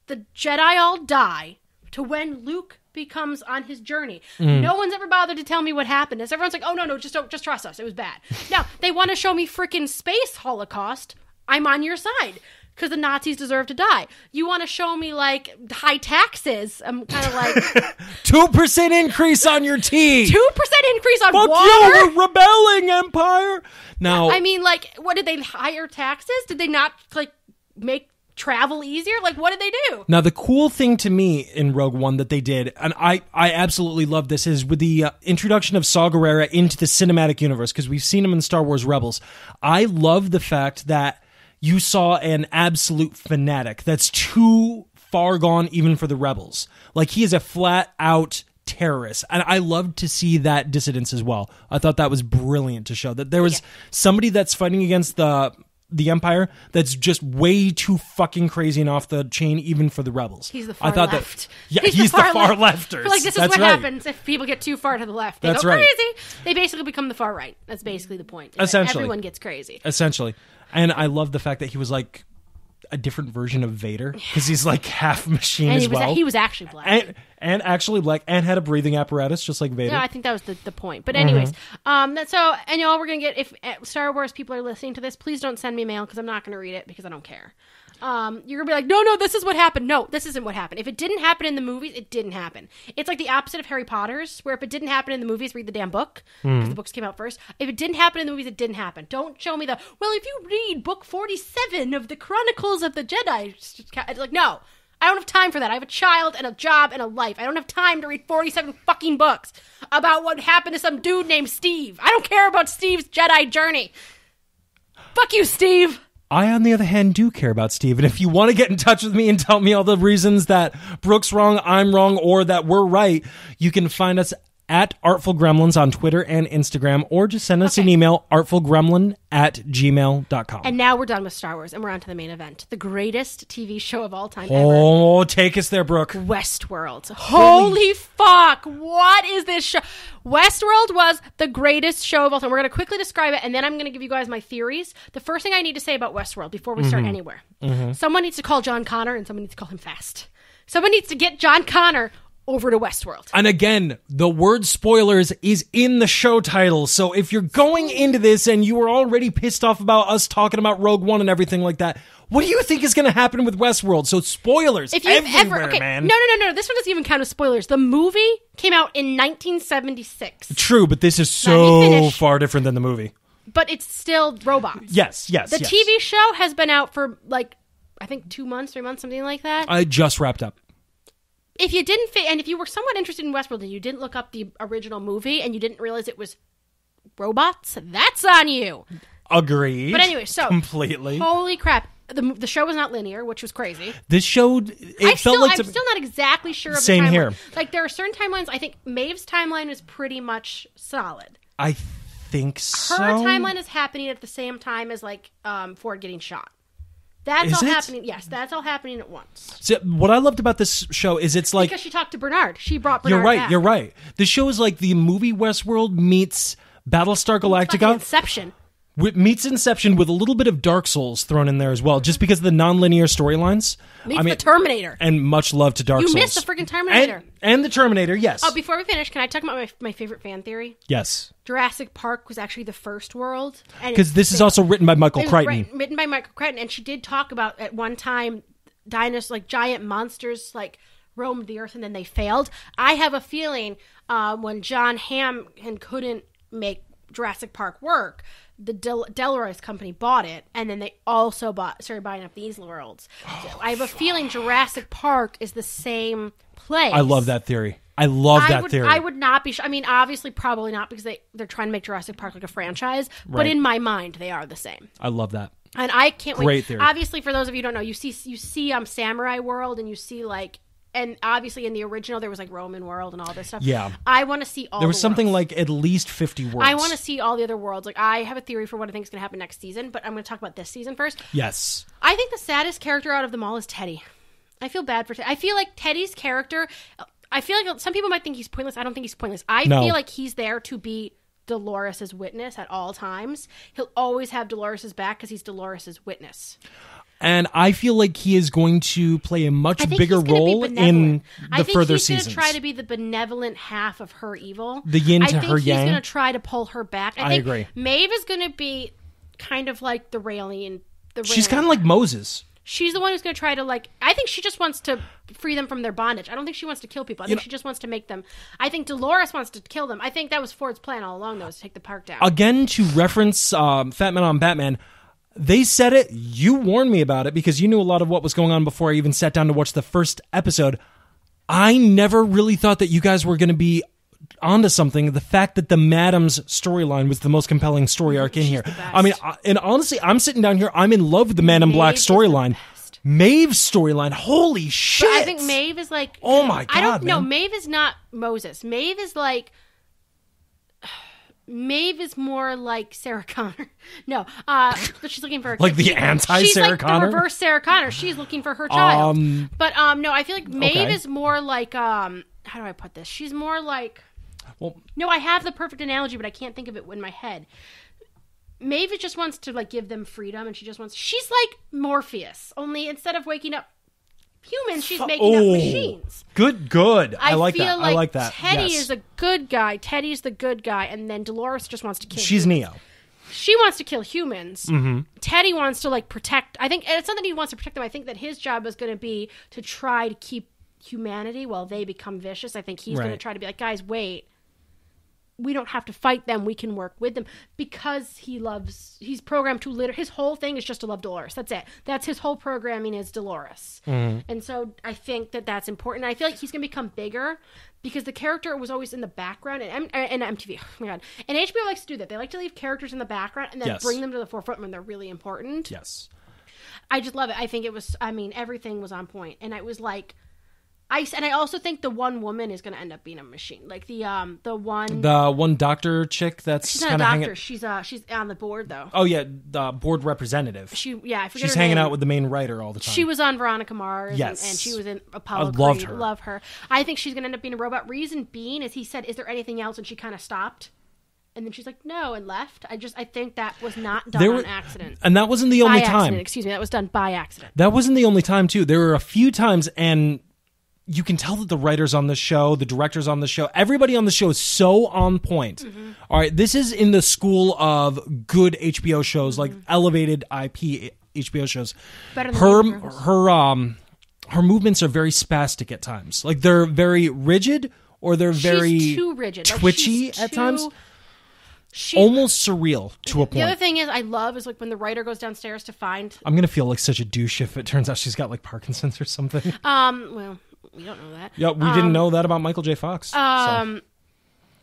the Jedi all die to when Luke becomes on his journey. Mm. No one's ever bothered to tell me what happened. As everyone's like, "Oh no, no, just don't, just trust us. It was bad." now they want to show me freaking space Holocaust. I'm on your side. because the Nazis deserve to die. You want to show me like high taxes? I'm kind of like [laughs] Two percent increase on your tea. two percent increase on Fuck water. you, we're rebelling, Empire. Now, I mean, like, what did they higher taxes? Did they not like make travel easier? Like, what did they do? Now, the cool thing to me in Rogue One that they did, and I, I absolutely love this, is with the uh, introduction of Saw Gerrera into the cinematic universe, because we've seen him in Star Wars Rebels. I love the fact that you saw an absolute fanatic that's too far gone even for the Rebels. Like, he is a flat out terrorist. And I love to see that dissidence as well. I thought that was brilliant to show that there was somebody that's fighting against the the Empire that's just way too fucking crazy and off the chain, even for the rebels. He's the far I thought left. That, yeah, he's, the far, left. lefters. Like this is That's what right. happens if people get too far to the left. They That's go right. crazy. They basically become the far right. That's basically the point. Essentially. everyone gets crazy. Essentially, and I love the fact that he was like a different version of Vader because he's like half machine And as he was well, he was actually black. and and actually black and had a breathing apparatus just like Vader. Yeah, I think that was the, the point. But Mm-hmm. anyways, um, that so and y'all, we're gonna get if uh, Star Wars people are listening to this, please don't send me mail because I'm not gonna read it because I don't care. Um, you're gonna be like, no, no, this is what happened. No, this isn't what happened. If it didn't happen in the movies, it didn't happen. It's like the opposite of Harry Potter's, where if it didn't happen in the movies, read the damn book because the books came out first. If it didn't happen in the movies, it didn't happen. Don't show me the well. If you read book forty-seven of the Chronicles of the Jedi, it's like no. I don't have time for that. I have a child and a job and a life. I don't have time to read 47 fucking books about what happened to some dude named Steve. I don't care about Steve's Jedi journey. Fuck you, Steve. I, on the other hand, do care about Steve. And if you want to get in touch with me and tell me all the reasons that Brooke's wrong, I'm wrong, or that we're right, you can find us at Artful Gremlins on Twitter and Instagram, or just send us an email, artfulgremlin at gmail.com. And now we're done with Star Wars and we're on to the main event. The greatest TV show of all time ever. oh, take us there, Brooke. Westworld. Holy fuck. What is this show? Westworld was the greatest show of all time. We're going to quickly describe it and then I'm going to give you guys my theories. The first thing I need to say about Westworld before we start mm-hmm. anywhere mm-hmm. someone needs to call John Connor and someone needs to call him fast. Someone needs to get John Connor over to Westworld. And again, the word spoilers is in the show title. So if you're going into this and you were already pissed off about us talking about Rogue One and everything like that, what do you think is going to happen with Westworld? So spoilers If you've everywhere, ever okay, man. no, no, no, no. This one doesn't even count as spoilers. The movie came out in 1976, True, but this is so far different than the movie. but it's still robots. Yes, yes. The yes. TV show has been out for like I think two months, three months, something like that. I just wrapped up. If you didn't fit, and if you were somewhat interested in Westworld and you didn't look up the original movie and you didn't realize it was robots, that's on you. Agreed. But anyway, so completely. holy crap, the the show was not linear, which was crazy. This showed. It I felt still, like I'm to- still not exactly sure of Same here. Like there are certain timelines. I think Maeve's timeline is pretty much solid. I think so. Her timeline is happening at the same time as like um, Ford getting shot. That's Is all it? happening. Yes, that's all happening at once. So what I loved about this show is it's like Because she talked to Bernard. She brought Bernard. you're right. back. You're right. The show is like the movie Westworld meets Battlestar Galactica. Inception. Meets Inception with a little bit of Dark Souls thrown in there as well, just because of the non-linear storylines. Meets I mean, the Terminator. and much love to Dark You Souls. You missed the freaking Terminator. And, and the Terminator, yes. Oh, before we finish, can I talk about my, my favorite fan theory? yes. Jurassic Park was actually the first world. Because this is also written by Michael Crichton. written- written by Michael Crichton, and she did talk about at one time dinosaurs, like giant monsters, like roamed the earth and then they failed. I have a feeling uh, when John Hamm and couldn't make Jurassic Park work, the Del- Delroy's company bought it, and then they also bought started buying up these worlds. So I have a feeling Jurassic Park is the same place. I love that theory. I love I that would, theory. I would not be. Sh- I mean, obviously, probably not because they they're trying to make Jurassic Park like a franchise. But in my mind, they are the same. I love that. And I can't Great wait. theory. Obviously, for those of you who don't know, you see you see um Samurai World and you see like and obviously in the original there was like Roman World and all this stuff. Yeah. I want to see all. There was the something worlds. like at least 50 words. I want to see all the other worlds. Like I have a theory for what I think is going to happen next season, but I'm going to talk about this season first. Yes. I think the saddest character out of them all is Teddy. I feel bad for Teddy. I feel like Teddy's character. I feel like some people might think he's pointless. I don't think he's pointless. I No. feel like he's there to be Dolores's witness at all times. He'll always have Dolores's back because he's Dolores's witness. And I feel like he is going to play a much bigger role be in the I think further he's seasons. gonna try to be the benevolent half of her evil. The yin I to think her he's yang. gonna try to pull her back. I, I think agree. Maeve is gonna be kind of like the Raelian. The She's kind of like Moses. She's the one who's going to try to like. I think she just wants to free them from their bondage. I don't think she wants to kill people. I think know- she just wants to make them. I think Dolores wants to kill them. I think that was Ford's plan all along, though, was to take the park down. again to reference um, Fat Man on Batman. They said it. You warned me about it because you knew a lot of what was going on before I even sat down to watch the first episode. I never really thought that you guys were going to be onto something. The fact that the Madams storyline was the most compelling story arc in here. I mean, and honestly, I'm sitting down here. I'm in love with the Man in Black Maeve is the storyline. Maeve's storyline. Holy shit! But I think Maeve is like. Oh my god! I don't know. Maeve is not Moses. Maeve is like. Maeve is more like Sarah Connor. [laughs] No, uh, but she's looking for Like the anti She's Sarah like Connor? the reverse Sarah Connor. She's looking for her child. Um, but um, no, I feel like Maeve okay. is more like um. How do I put this? She's more like. Well, No, I have the perfect analogy, but I can't think of it in my head. Maeve just wants to like give them freedom, and she just wants. She's like Morpheus, only instead of waking up humans, she's making oh, up machines. Good, good. I, like feel that. like I like that. Teddy Yes. is a good guy. Teddy's the good guy, and then Dolores just wants to kill. She's humans. Neo. She wants to kill humans. Mm-hmm. Teddy wants to like protect. I think and it's not that he wants to protect them. I think that his job is going to be to try to keep humanity while they become vicious. I think he's going to try to be like, guys, wait. We don't have to fight them. We can work with them because he loves. He's programmed to liter. His whole thing is just to love Dolores. That's it. That's his whole programming is Dolores. Mm-hmm. And so I think that that's important. I feel like he's going to become bigger because the character was always in the background and, M- and MTV. Oh my god! And HBO likes to do that. They like to leave characters in the background and then Yes. bring them to the forefront when they're really important. Yes. I just love it. I think it was. I mean, everything was on point, and it was like, I and I also think the one woman is going to end up being a machine. Like the um the one. The one doctor chick that's she's not a doctor. hanging. She's uh she's on the board though. Oh yeah, the board representative. She yeah I forget She's hanging name. out with the main writer all the time. She was on Veronica Mars, and- Yes. and, she was in Apollo. I loved Creed. her. Love her. I think she's going to end up being a robot. Reason being is he said, "Is there anything else?" and she kind of stopped, and then she's like, "No," and left. I just I think that was not done There on accident. and that wasn't the By only accident, time. excuse me. That was done by accident. That wasn't the only time too. There were a few times, and you can tell that the writers on the show, the directors on the show, everybody on the show is so on point. Mm-hmm. All right, this is in the school of good HBO shows, like elevated IP HBO shows. Mm-hmm. Better than her Game of Thrones. her um her movements are very spastic at times. Like they're very rigid or they're very too rigid, twitchy she's at too- times. She, Almost surreal to a point. the other thing is, I love is like when the writer goes downstairs to find. I'm gonna feel like such a douche if it turns out she's got like Parkinson's or something. Um, well, we don't know that. Yeah, we didn't know that about Michael J. Fox. so. Um,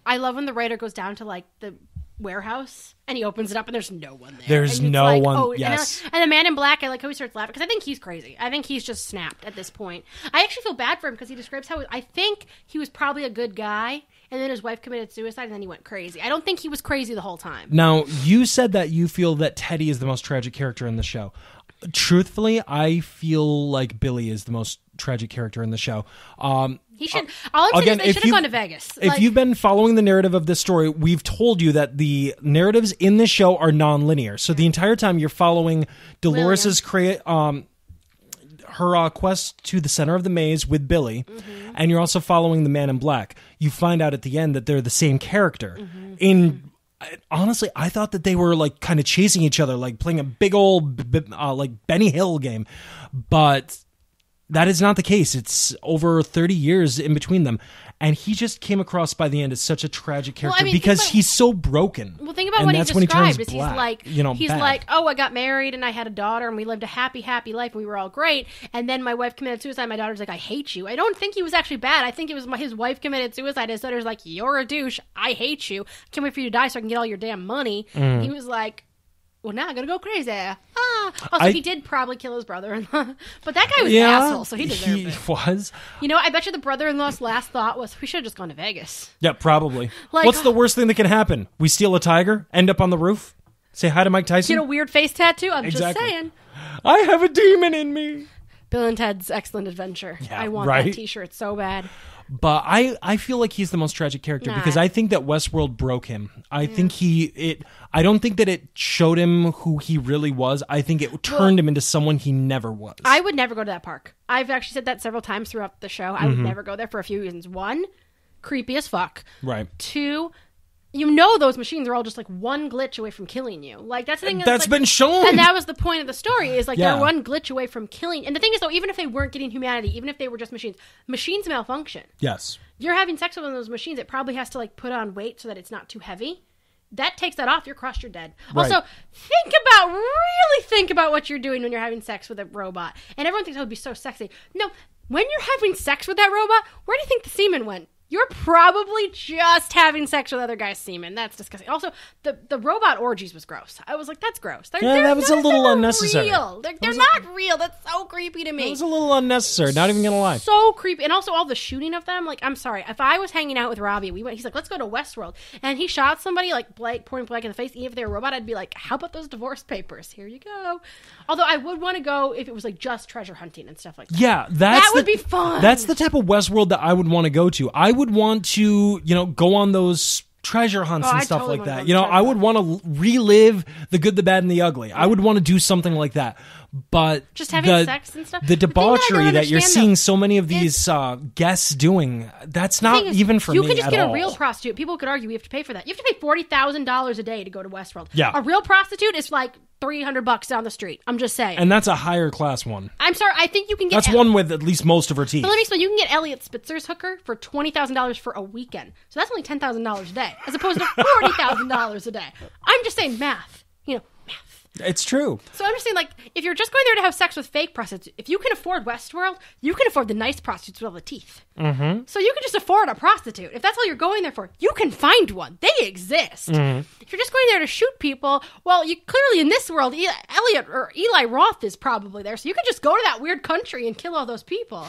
I love when the writer goes down to like the warehouse and he opens it up and there's no one there. There's no like, one- oh, and I- yes. And, the man in black, I like how he starts laughing because I think he's crazy. I think he's just snapped at this point. I actually feel bad for him because he describes how I think he was probably a good guy and then his wife committed suicide and then he went crazy. I don't think he was crazy the whole time. Now, you said that you feel that Teddy is the most tragic character in the show. Truthfully, I feel like Billy is the most tragic character in the show. Um, He should. All I'm saying is they if should have gone to Vegas. if Like, you've been following the narrative of this story, we've told you that the narratives in this show are non-linear. So the entire time you're following Dolores's crea- um her uh, quest to the center of the maze with Billy, Mm-hmm. and you're also following the Man in Black. You find out at the end that they're the same character. Mm-hmm. In honestly, I thought that they were like kind of chasing each other, like playing a big old uh, like Benny Hill game, but that is not the case. It's over 30 years in between them. And he just came across by the end as such a tragic I character mean, because about- he's so broken. Well, think about and what he that's when he described. turns black, he's like, you know, he's bad. like, oh, I got married and I had a daughter and we lived a happy, happy life and we were all great. And then my wife committed suicide. My daughter's like, I hate you. I don't think he was actually bad. I think it was my, his wife committed suicide. His daughter's like, you're a douche. I hate you. Can't wait for you to die so I can get all your damn money. Mm. He was like. Well, now I'm gonna go crazy. Ah. Also, I- he did probably kill his brother-in-law, [laughs] but that guy was an asshole, so he deserved it. he it. was. You know, I bet you the brother-in-law's last thought was, "We should have just gone to Vegas." Yeah, probably. Like- What's the worst thing that can happen? We steal a tiger, end up on the roof, say hi to Mike Tyson. Get a weird face tattoo. I'm Exactly. just saying. I have a demon in me. Bill and Ted's Excellent Adventure. Yeah, I want right? that T-shirt so bad. But I, I feel like he's the most tragic character Nah. because I think that Westworld broke him. I think he it I don't think that it showed him who he really was. I think it turned him into someone he never was. I would never go to that park. I've actually said that several times throughout the show. I would Mm-hmm. never go there for a few reasons. One, creepy as fuck. right. Two, you know those machines are all just like one glitch away from killing you. Like that's the thing. That's like- been shown. and that was the point of the story. Is like Yeah. they're one glitch away from killing. And the thing is, though, even if they weren't getting humanity, even if they were just machines, machines malfunction. yes. You're having sex with one of those machines. It probably has to like put on weight so that it's not too heavy. That takes that off. You're crushed. You're dead. Right. Also, think about really think about what you're doing when you're having sex with a robot. And everyone thinks oh, that would be so sexy. No, when you're having sex with that robot, where do you think the semen went? You're probably just having sex with other guys' semen. That's disgusting. Also, the the robot orgies was gross. I was like, that's gross. They're, Yeah, they're that was a little unnecessary. Real. They're, they're was a- not real. That's so creepy to me It was a little unnecessary. Not even gonna lie. so creepy. And also all the shooting of them. Like, I'm sorry. If I was hanging out with Robbie, we went, he's like, let's go to Westworld. And he shot somebody, like, blank, point blank in the face. Even if they were a robot, I'd be like, how about those divorce papers? Here you go. Although I would want to go if it was, like, just treasure hunting and stuff like that. Yeah, that's That would the- be fun. That's the type of Westworld that I would want to go to. I would want to, you know, go on those treasure hunts Oh, and I stuff totally like that. You know, I would want to relive the good, the bad, and the ugly. I would want to do something like that. But Just having the, sex and stuff? The The that debauchery that, you're though, seeing so many of these uh, guests doing, that's not is, even for you me can just at get all. a real prostitute. People could argue we have to pay for that. You have to pay forty thousand dollars a day to go to Westworld. Yeah. a real prostitute is like three hundred bucks down the street. I'm just saying. and that's a higher class one. I'm sorry. I think you can get That's one with at least most of her teeth. But let me explain. You can get Eliot Spitzer's hooker for twenty thousand dollars for a weekend. So that's only ten thousand dollars a day, as opposed to [laughs] forty thousand dollars a day. I'm just saying math. You know. It's true. So I'm just saying, like, if you're just going there to have sex with fake prostitutes, if you can afford Westworld, you can afford the nice prostitutes with all the teeth. Mm-hmm. So you can just afford a prostitute. If that's all you're going there for, you can find one. They exist. If you're just going there to shoot people, well, you clearly in this world, Eli, Elliot or Eli Roth is probably there. So you can just go to that weird country and kill all those people.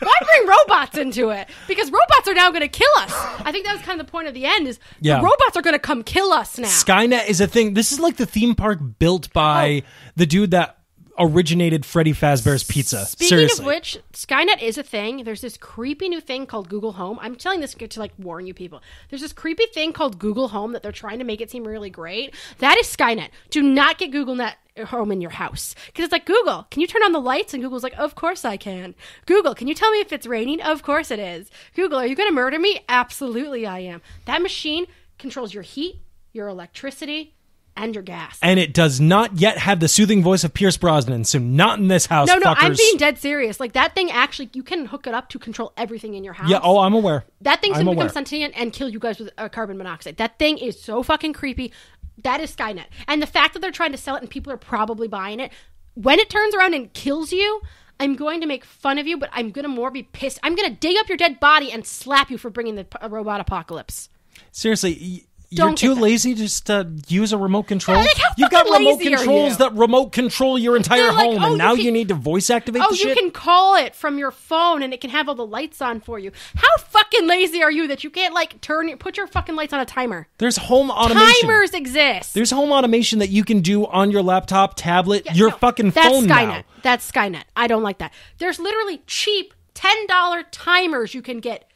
Why bring robots into it? Because robots are now going to kill us. I think that was kind of the point of the end. Is Yeah. the robots are going to come kill us now? Skynet is a thing. This is like the theme park built by oh. the dude that originated Freddy Fazbear's Pizza. Speaking Seriously. of which, Skynet is a thing. There's this creepy new thing called Google Home. I'm telling this to like warn you people. There's this creepy thing called Google Home that they're trying to make it seem really great. That is Skynet. Do not get Google Net uh, Home in your house because it's like Google. Can you turn on the lights? And Google's like, of course I can. Google, can you tell me if it's raining? Of course it is. Google, are you going to murder me? Absolutely I am. That machine controls your heat, your electricity, and your gas. and it does not yet have the soothing voice of Pierce Brosnan, so not in this house. No, no, I'm being dead serious. Like that thing actually, you can hook it up to control everything in your house. Yeah, oh, I'm aware. that thing's I'm gonna aware. become sentient and kill you guys with uh, carbon monoxide. That thing is so fucking creepy. That is Skynet, and the fact that they're trying to sell it and people are probably buying it. When it turns around and kills you, I'm going to make fun of you, but I'm gonna more be pissed. I'm gonna dig up your dead body and slap you for bringing the p- uh, robot apocalypse. Seriously, y- you're too that. lazy just to use a remote control. Like, You've got remote controls you? that remote control your entire like, home, oh, and you now can- you need to voice activate Oh, you can call it from your phone and it can have all the lights on for you. How fucking lazy are you that you can't like turn put your fucking lights on a timer? There's home automation. Timers exist. There's home automation that you can do on your laptop, tablet, your No, fucking that's phone Skynet. now. That's Skynet. I don't like that. There's literally cheap ten dollar timers you can get.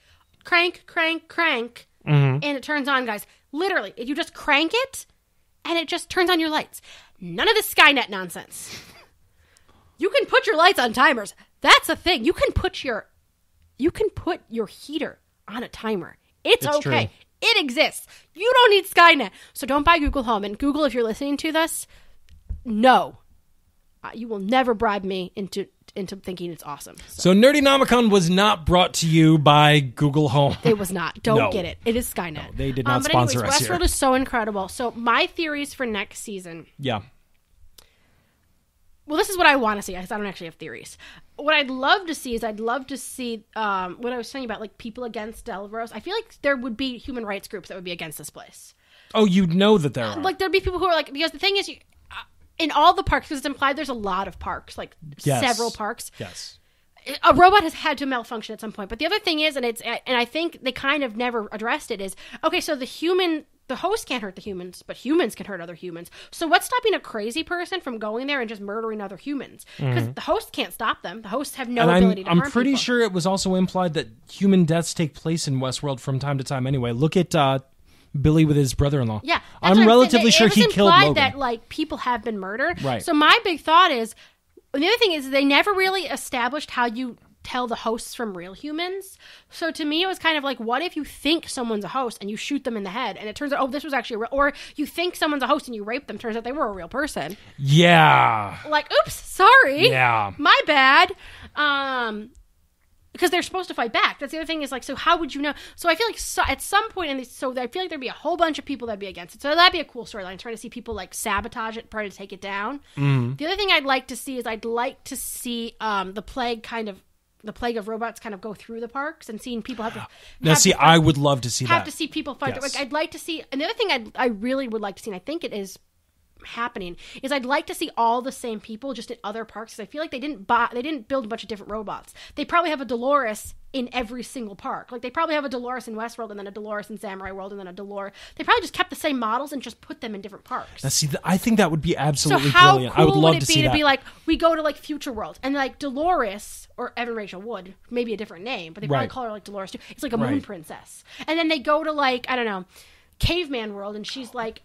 Crank, crank, crank, Mm-hmm. and it turns on, guys. Literally, you just crank it, and it just turns on your lights. None of this Skynet nonsense. You can put your lights on timers. That's a thing. You can put your, you can put your heater on a timer. It's, It's okay. true. It exists. You don't need Skynet. So don't buy Google Home. And Google, if you're listening to this, no, uh, you will never bribe me into into thinking it's awesome. So Nerdynomicon was not brought to you by Google Home. It was not. Don't No. get it. It is Skynet. they did Um, not but sponsor anyways, us here. Westworld is so incredible. So my theories for next season. yeah. Well, this is what I want to see. I don't actually have theories. What I'd love to see is I'd love to see um, what I was saying about like people against Delos. I feel like there would be human rights groups that would be against this place. Oh, you know that there are. Like there'd be people who are like because the thing is, you, uh, in all the parks, because it's implied there's a lot of parks, like Yes. several parks. yes. a robot has had to malfunction at some point. But the other thing is, and it's and I think they kind of never addressed it is okay. So the human, the host can't hurt the humans, but humans can hurt other humans. So what's stopping a crazy person from going there and just murdering other humans? Because the host can't stop them. The hosts have no Mm-hmm. and I'm, ability to I'm harm pretty people. sure it was also implied that human deaths take place in Westworld from time to time anyway. Look at uh, Billy with his brother-in-law. Yeah, I'm relatively sure he killed Logan. That like people have been murdered. Right. So my big thought is, the other thing is they never really established how you tell the hosts from real humans. So to me, it was kind of like, what if you think someone's a host and you shoot them in the head, and it turns out, oh, this was actually a real, or you think someone's a host and you rape them, turns out they were a real person. Yeah. Like, oops, sorry, Yeah. my bad. Um, because they're supposed to fight back. That's the other thing is like, so how would you know? So I feel like so, at some point in this, so I feel like there'd be a whole bunch of people that'd be against it. So that'd be a cool storyline, trying to see people like sabotage it, try to take it down. Mm-hmm. The other thing I'd like to see is I'd like to see um, the plague kind of. The plague of robots kind of go through the parks and seeing people have to. Now, see, to fight- I would love to see have that. to see people fight. Yes. Like I'd like to see. Another thing I'd, I really would like to see, and I think it is happening, is I'd like to see all the same people just in other parks. 'cause I feel like they didn't buy, they didn't build a bunch of different robots. They probably have a Dolores in every single park. Like they probably have a Dolores in Westworld, and then a Dolores in Samurai World, and then a Dolores. They probably just kept the same models and just put them in different parks. Now, see, th- I think that would be So absolutely how brilliant. cool I would love would to it be see to that. be like we go to like Future World and like Dolores or Evan Rachel Wood, maybe a different name, but they probably Right. call her like Dolores too. It's like a moon princess, and then they go to like I don't know, Caveman World, and she's like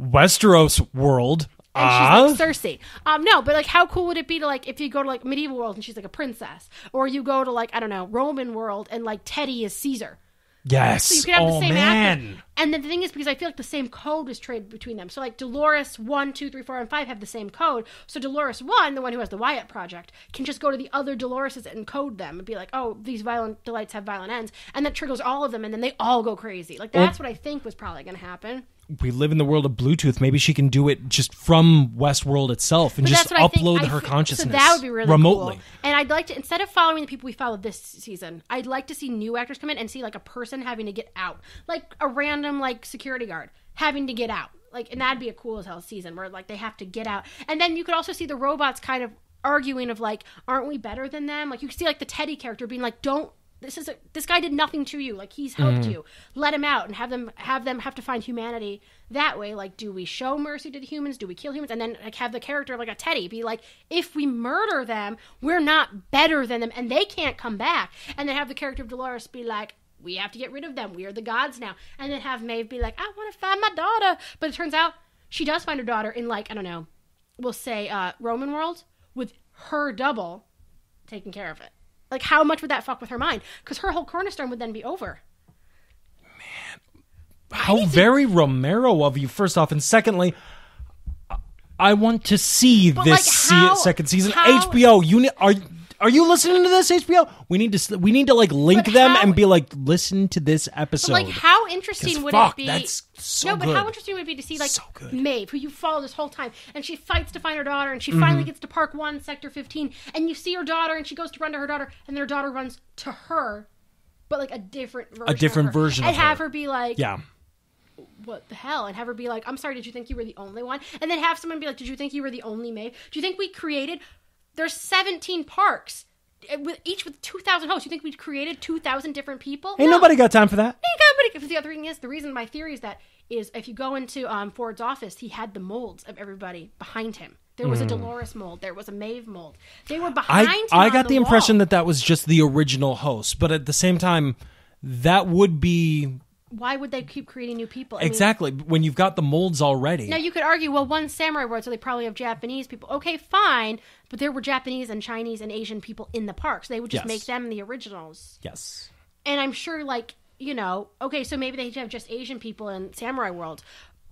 Westeros world. and Ah, she's like Cersei. Um, no, but like, how cool would it be to like if you go to like medieval world and she's like a princess, or you go to like I don't know Roman world and like Teddy is Caesar. yes. So you could have oh the same man. actor. And then the thing is, because I feel like the same code was traded between them. So like Dolores one, two, three, four, and five have the same code. So Dolores one, the one who has the Wyatt project, can just go to the other Doloreses and code them and be like, oh, these violent delights have violent ends, and that triggers all of them, and then they all go crazy. Like that's what I think was probably going to happen. We live in the world of Bluetooth. Maybe she can do it just from Westworld itself and But just that's what I think. upload her consciousness So that would be really remotely. cool. And I'd like to instead of following the people we followed this season, I'd like to see new actors come in and see like a person having to get out, like a random like security guard having to get out. Like, and that'd be a cool as hell season where like they have to get out, and then you could also see the robots kind of arguing of like, aren't we better than them? Like you could see like the Teddy character being like, don't. This is a, this guy did nothing to you. Like he's helped Mm-hmm. you. Let him out and have them have them have to find humanity that way. Like, do we show mercy to the humans? Do we kill humans? And then like have the character of like a Teddy be like, if we murder them, we're not better than them, and they can't come back. And then have the character of Dolores be like, we have to get rid of them. We are the gods now. And then have Maeve be like, I want to find my daughter. But it turns out she does find her daughter in like I don't know, we'll say uh, Roman world with her double taking care of it. Like, how much would that fuck with her mind? Because her whole cornerstone would then be over. Man, how very Romero of you, first off, and secondly, I want to see But, this like, se- second season. how- HBO, you are are you listening to this? HBO, we need to we need to like link But them how- and be like, listen to this But episode. like, how interesting 'Cause would fuck, it be? that's so no, but how interesting would it be to see like So good. Maeve, who you follow this whole time, and she fights to find her daughter, and she Mm-hmm. finally gets to Park One, Sector Fifteen, and you see her daughter, and she goes to run to her daughter, and her daughter runs to her, but like a different version, different of her. version and of have her. be like, yeah, what the hell? And have her be like, I'm sorry, did you think you were the only one? And then have someone be like, did you think you were the only Maeve? Do you think we created? There's 17 parks, eh, with each with 2,000 hosts. You think we created 2,000 different people? ain't No. nobody got time for that. Ain't nobody. The other thing is, the reason my theory is that is if you go into um, Ford's office, he had the molds of everybody behind him. There was a Dolores mold. There was a Maeve mold. They were behind I him. I got the, impression wall. that that was just the original host, but at the same time, that would be Why would they keep creating new people? I mean, exactly when you've got the molds already. Now you could argue, well, one samurai world, so they probably have Japanese people. Okay, fine, but there were Japanese and Chinese and Asian people in the parks. They would just Yes. make them the originals. yes. And I'm sure, like you know, okay, so maybe they have just Asian people in samurai world,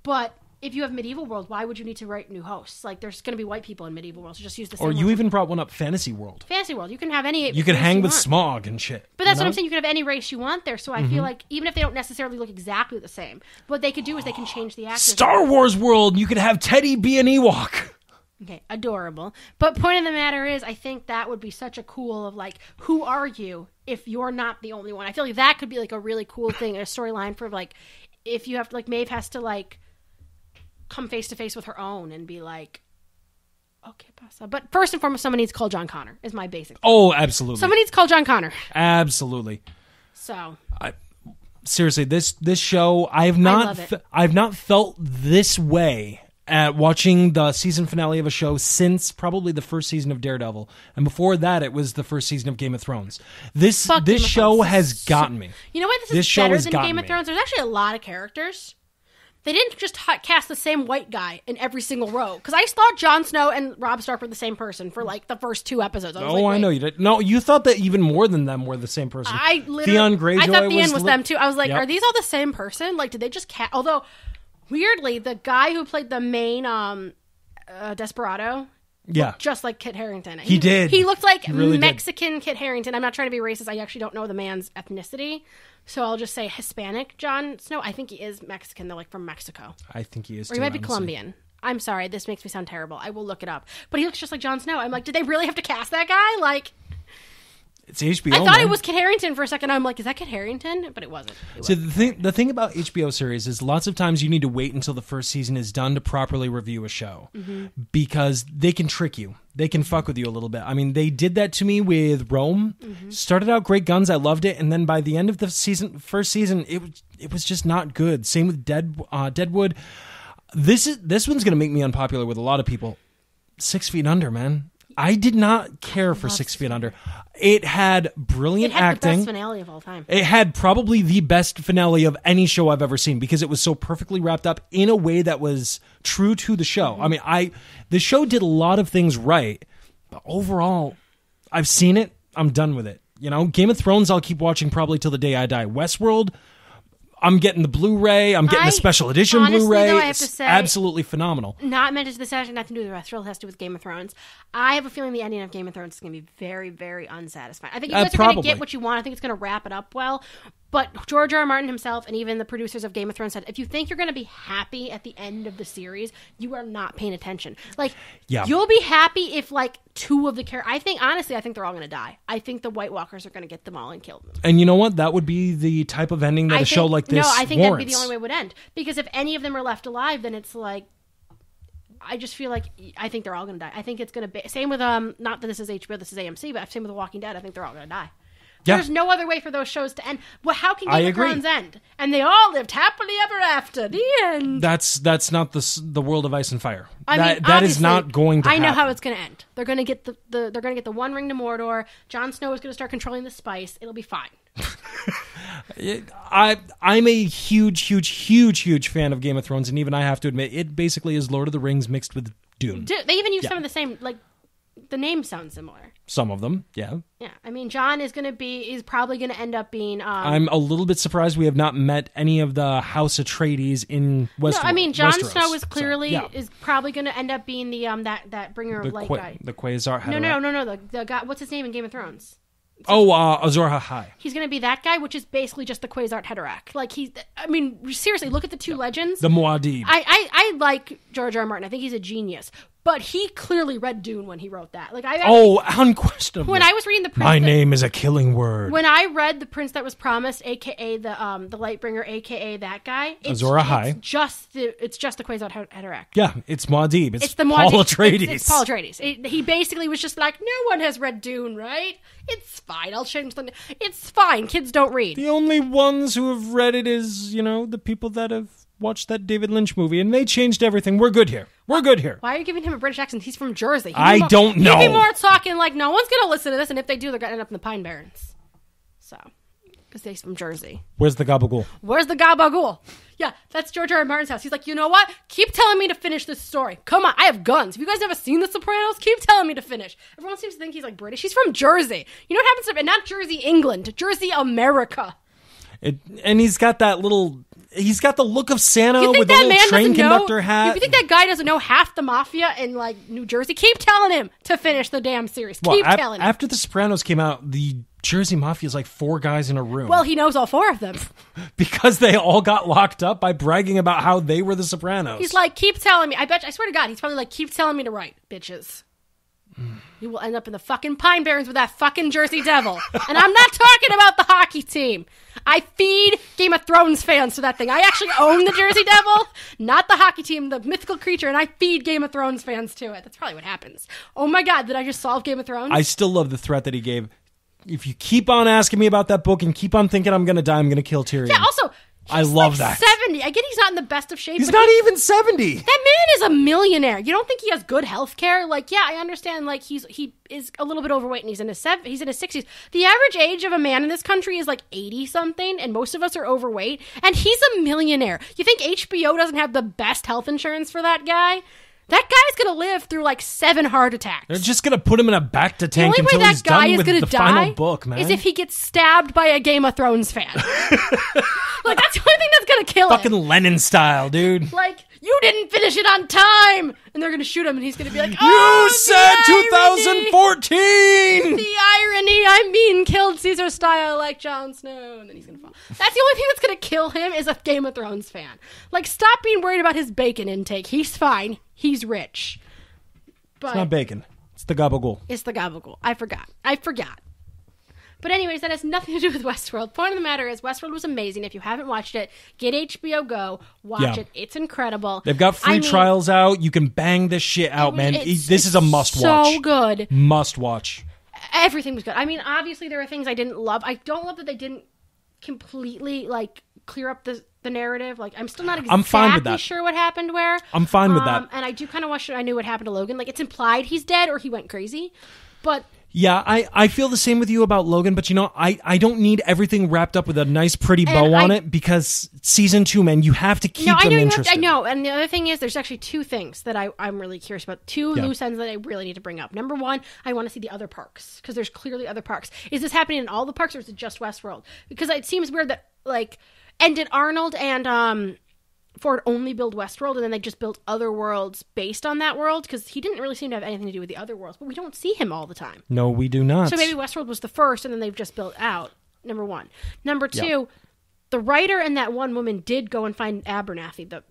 but if you have medieval world, why would you need to write new hosts? Like, there's going to be white people in medieval world, so just use the same. Or you even brought one up, Fantasy World. fantasy world. You can have any. You race hang you with want. smog and shit. But that's you what I'm? Mm-hmm. saying. You can have any race you want there. So I feel like even if they don't necessarily look exactly the same, what they could do is they can change the actors. Star Wars World. You could have Teddy be an Ewok. Okay, adorable. But point of the matter is, I think that would be such a cool of like, who are you if you're not the only one? I feel like that could be like a really cool thing, a storyline for like, if you have to like Maeve has to like come face to face with her own and be like, okay, pasa. But first and foremost, someone needs to call John Connor. Is my basic. Oh, absolutely, Someone needs to call John Connor. absolutely. So I, Seriously, this this show, I have not, fe- I've not felt this way at watching the season finale of a show since probably the first season of Daredevil, and before that, it was the first season of Game of Thrones. This Fuck this show has gotten me. you know what? This, This is show better than Game of me. Thrones. There's actually a lot of characters. They didn't just ha- cast the same white guy in every single row. Because I thought Jon Snow and Robb Stark were the same person for like the first two episodes. I was Oh, like, I know you did. No, you thought that even more than them were the same person. I literally, Theon Greyjoy I thought Theon was, li- them too. I was like, Yep. are these all the same person? Like, did they just cat? Although, weirdly, the guy who played the main um, uh, Desperado, Yeah. just like Kit Harington. He did. He looked like He really did. Mexican Kit Harington. I'm not trying to be racist. I actually don't know the man's ethnicity, so I'll just say Hispanic. Jon Snow. I think he is Mexican. though, like from Mexico, I think he is. or he too, might be honestly. Colombian. I'm sorry, this makes me sound terrible. I will look it up. But he looks just like Jon Snow. I'm like, did they really have to cast that guy? Like, It's HBO. I thought man. it was Kit Harington for a second. I'm like, is that Kit Harington? But it wasn't. It So the thing, the thing about HBO series is lots of times you need to wait until the first season is done to properly review a show Mm-hmm. because they can trick you. They can fuck with you a little bit. I mean, they did that to me with Rome. Mm-hmm. Started out great guns, I loved it, and then by the end of the season, first season, it was it was just not good. Same with Dead uh, Deadwood. This is this one's gonna make me unpopular with a lot of people. Six Feet Under, man. I did not care for Six Feet Under. It had brilliant It had the acting. best finale of all time. It had probably the best finale of any show I've ever seen because it was so perfectly wrapped up in a way that was true to the show. I mean, I the show did a lot of things right, but overall, I've seen it. I'm done with it. You know, Game of Thrones, I'll keep watching probably till the day I die. Westworld, I'm getting the Blu-ray. I'm getting I- the special edition honestly, Blu-ray. though, I have it's to say- absolutely phenomenal. Not meant to this has nothing to do with the rest. It has to do with Game of Thrones. I have a feeling the ending of Game of Thrones is going to be very, very unsatisfying. I think you Uh, guys are going to get what you want. I think it's going to wrap it up well. But George R. R. Martin himself and even the producers of Game of Thrones said, if you think you're going to be happy at the end of the series, you are not paying attention. Like, Yeah. you'll be happy if like two of the characters. I think honestly, I think they're all going to die. I think the White Walkers are going to get them all and kill them. And you know what? That would be the type of ending that I a show like this No, I think warrants. that'd be the only way it would end. Because if any of them are left alive, then it's like I just feel like I think they're all going to die. I think it's going to be same with um not that this is HBO, this is AMC, but same with The Walking Dead. I think they're all going to die. Yeah. There's no other way for those shows to end. Well, how can Game I of agree. Thrones end? And they all lived happily ever after. The end. That's that's not the the world of ice and fire. I that mean, that is not going to. I know how it's going to end. They're going to get the, the they're going to get the one ring to Mordor. Jon Snow is going to start controlling the spice. It'll be fine. [laughs] I I'm a huge, huge, huge, huge fan of Game of Thrones, and even I have to admit, it basically is Lord of the Rings mixed with Dune. Do- They even use Yeah. some of the same like the names sound similar. Some of them, yeah. Yeah, I mean, Jon is going to be is probably going to end up being. Um, I'm a little bit surprised we have not met any of the House Atreides in Westeros. no, I mean, Jon. Snow is So, clearly yeah. is probably going to end up being the um that that bringer the of light Qua- guy. the Kwisatz. No, no, no, no, no. The, the guy. What's his name in Game of Thrones? Oh, uh, Azor Ahai. He's going to be that guy, which is basically just the Kwisatz Haderach. Like he's. I mean, seriously, look at the two legends. The Muad'Dib. I, I I like George R. R. Martin. I think he's a genius. But he clearly read Dune when he wrote that. Like I. oh, unquestionably. When I was reading the Prince My that- name is a killing word. When I read the prince that was promised, aka the um the Lightbringer, aka that guy, it's, it's just the it's just the Kwisatz Haderach. yeah, it's Muad'Dib. It's, It's the Paul Muad'Dib- Atreides. It's, it's Paul Atreides. It- he basically was just like, no one has read Dune, right? It's fine. I'll change the. It's fine. Kids don't read. The only ones who have read it is, you know, the people that have watched that David Lynch movie, and they changed everything. We're good here. We're good here. Why are you giving him a British accent? He's from Jersey. He'd I more- don't He'd be know. more talking like no one's gonna listen to this, and if they do, they're gonna end up in the Pine Barrens. So, because he's from Jersey. Where's the gabagool? Where's the gabagool? Yeah, that's George R. R. Martin's house. He's like, you know what? Keep telling me to finish this story. Come on, I have guns. Have you guys never seen The Sopranos? Keep telling me to finish. Everyone seems to think he's like British. He's from Jersey. You know what happens to and not Jersey, England, Jersey, America. It, and he's got that little. He's got the look of Santa with the little train doesn't know? conductor hat. You think that guy doesn't know half the mafia in like New Jersey, keep telling him to finish the damn series. Well, keep af- telling him. after The Sopranos came out, the Jersey Mafia is like four guys in a room well, he knows all four of them. [laughs] because they all got locked up by bragging about how they were The Sopranos. He's like, keep telling me. I bet. I swear to God, he's probably like, keep telling me to write, bitches. You will end up in the fucking Pine Barrens with that fucking Jersey Devil. And I'm not talking about the hockey team. I feed Game of Thrones fans to that thing. I actually own the Jersey Devil, not the hockey team, the mythical creature, and I feed Game of Thrones fans to it. That's probably what happens. Oh my God, did I just solve Game of Thrones? I still love the threat that he gave. If you keep on asking me about that book and keep on thinking I'm going to die, I'm going to kill Tyrion. Yeah, also, I love like that. 70. I get he's not in the best of shape. He's not even 70. That man is a millionaire. You don't think he has good health care? Like, yeah, I understand. Like, he's he is a little bit overweight and he's in his seven, he's in his sixties. The average age of a man in this country is like eighty something, and most of us are overweight. And he's a millionaire. You think HBO doesn't have the best health insurance for that guy? That guy's gonna live through like seven heart attacks. They're just gonna put him in a back to the tank only way until that he's guy done is with gonna the die final book, man. is if he gets stabbed by a Game of Thrones fan. [laughs] like that's the only thing that's gonna kill him. Fucking him. Lenin style, dude. Like you didn't finish it on time, and they're gonna shoot him, and he's gonna be like, You "Oh, the said irony! 2014. The irony, I mean, killed Caesar style like Jon Snow, and then he's gonna fall. That's the only thing that's gonna kill him is a Game of Thrones fan. Like, stop being worried about his bacon intake. He's fine. He's rich. But It's not bacon. It's the gabagool. it's the gabagool. I forgot. I forgot. But anyways, that has nothing to do with [laughs] Westworld. Point of the matter is, Westworld was amazing. If you haven't watched it, get HBO Go, watch Yeah. it. It's incredible. They've got free I mean, trials out. You can bang this shit out, man. this is a must So watch. good. Must watch. everything was good. I mean, obviously there are things I didn't love. I don't love that they didn't completely like clear up the the narrative. Like I'm still not exactly I'm fine with that. sure what happened where. I'm fine with Um, that. And I do kind of wish I knew what happened to Logan. Like it's implied he's dead or he went crazy, but Yeah, I, I feel the same with you about Logan, but you know, I, I don't need everything wrapped up with a nice pretty bow And on I- it because season two, man, you have to keep no, I them know you have to, interested. I know. And the other thing is, there's actually two things that I I'm really curious about. Two Yeah. loose ends that I really need to bring up. Number one, I want to see the other parks because there's clearly other parks. Is this happening in all the parks or is it just Westworld? Because it seems weird that like, and did Arnold and um. Ford only build Westworld and then they just built other worlds based on that world because he didn't really seem to have anything to do with the other worlds, but we don't see him all the time. No, we do not. So maybe Westworld was the first, and then they've just built out. Number one. Number two, the writer and that one woman did go and find Abernathy, the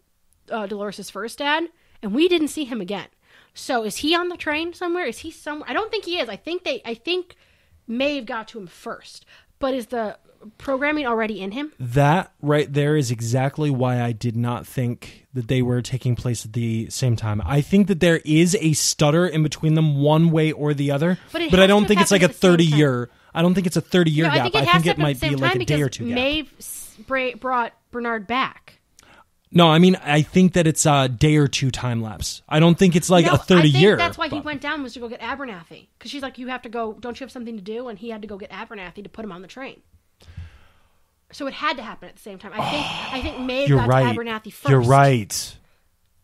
uh, Dolores' first dad, and we didn't see him again. So is he on the train somewhere? Is he somewhere? I don't think he is. I think they. I think Maeve got to him first, but is the programming already in him? That right there is exactly why I did not think that they were taking place at the same time. I think that there is a stutter in between them one way or the other, But it I don't think it's like a at the same 30 time. year. I don't think it's a 30 year No, gap. I think it, I think it might be like a day or two gap. Maeve bra- brought Bernard back. No, I mean I think that it's a day or two time lapse. I don't think it's like No, a 30 I think year. That's why he went down was to go get Abernathy because she's like, you have to go. Don't you have something to do? And he had to go get Abernathy to put him on the train. So it had to happen at the same time. I think. I think Maeve You're got right. to Abernathy first. You're right.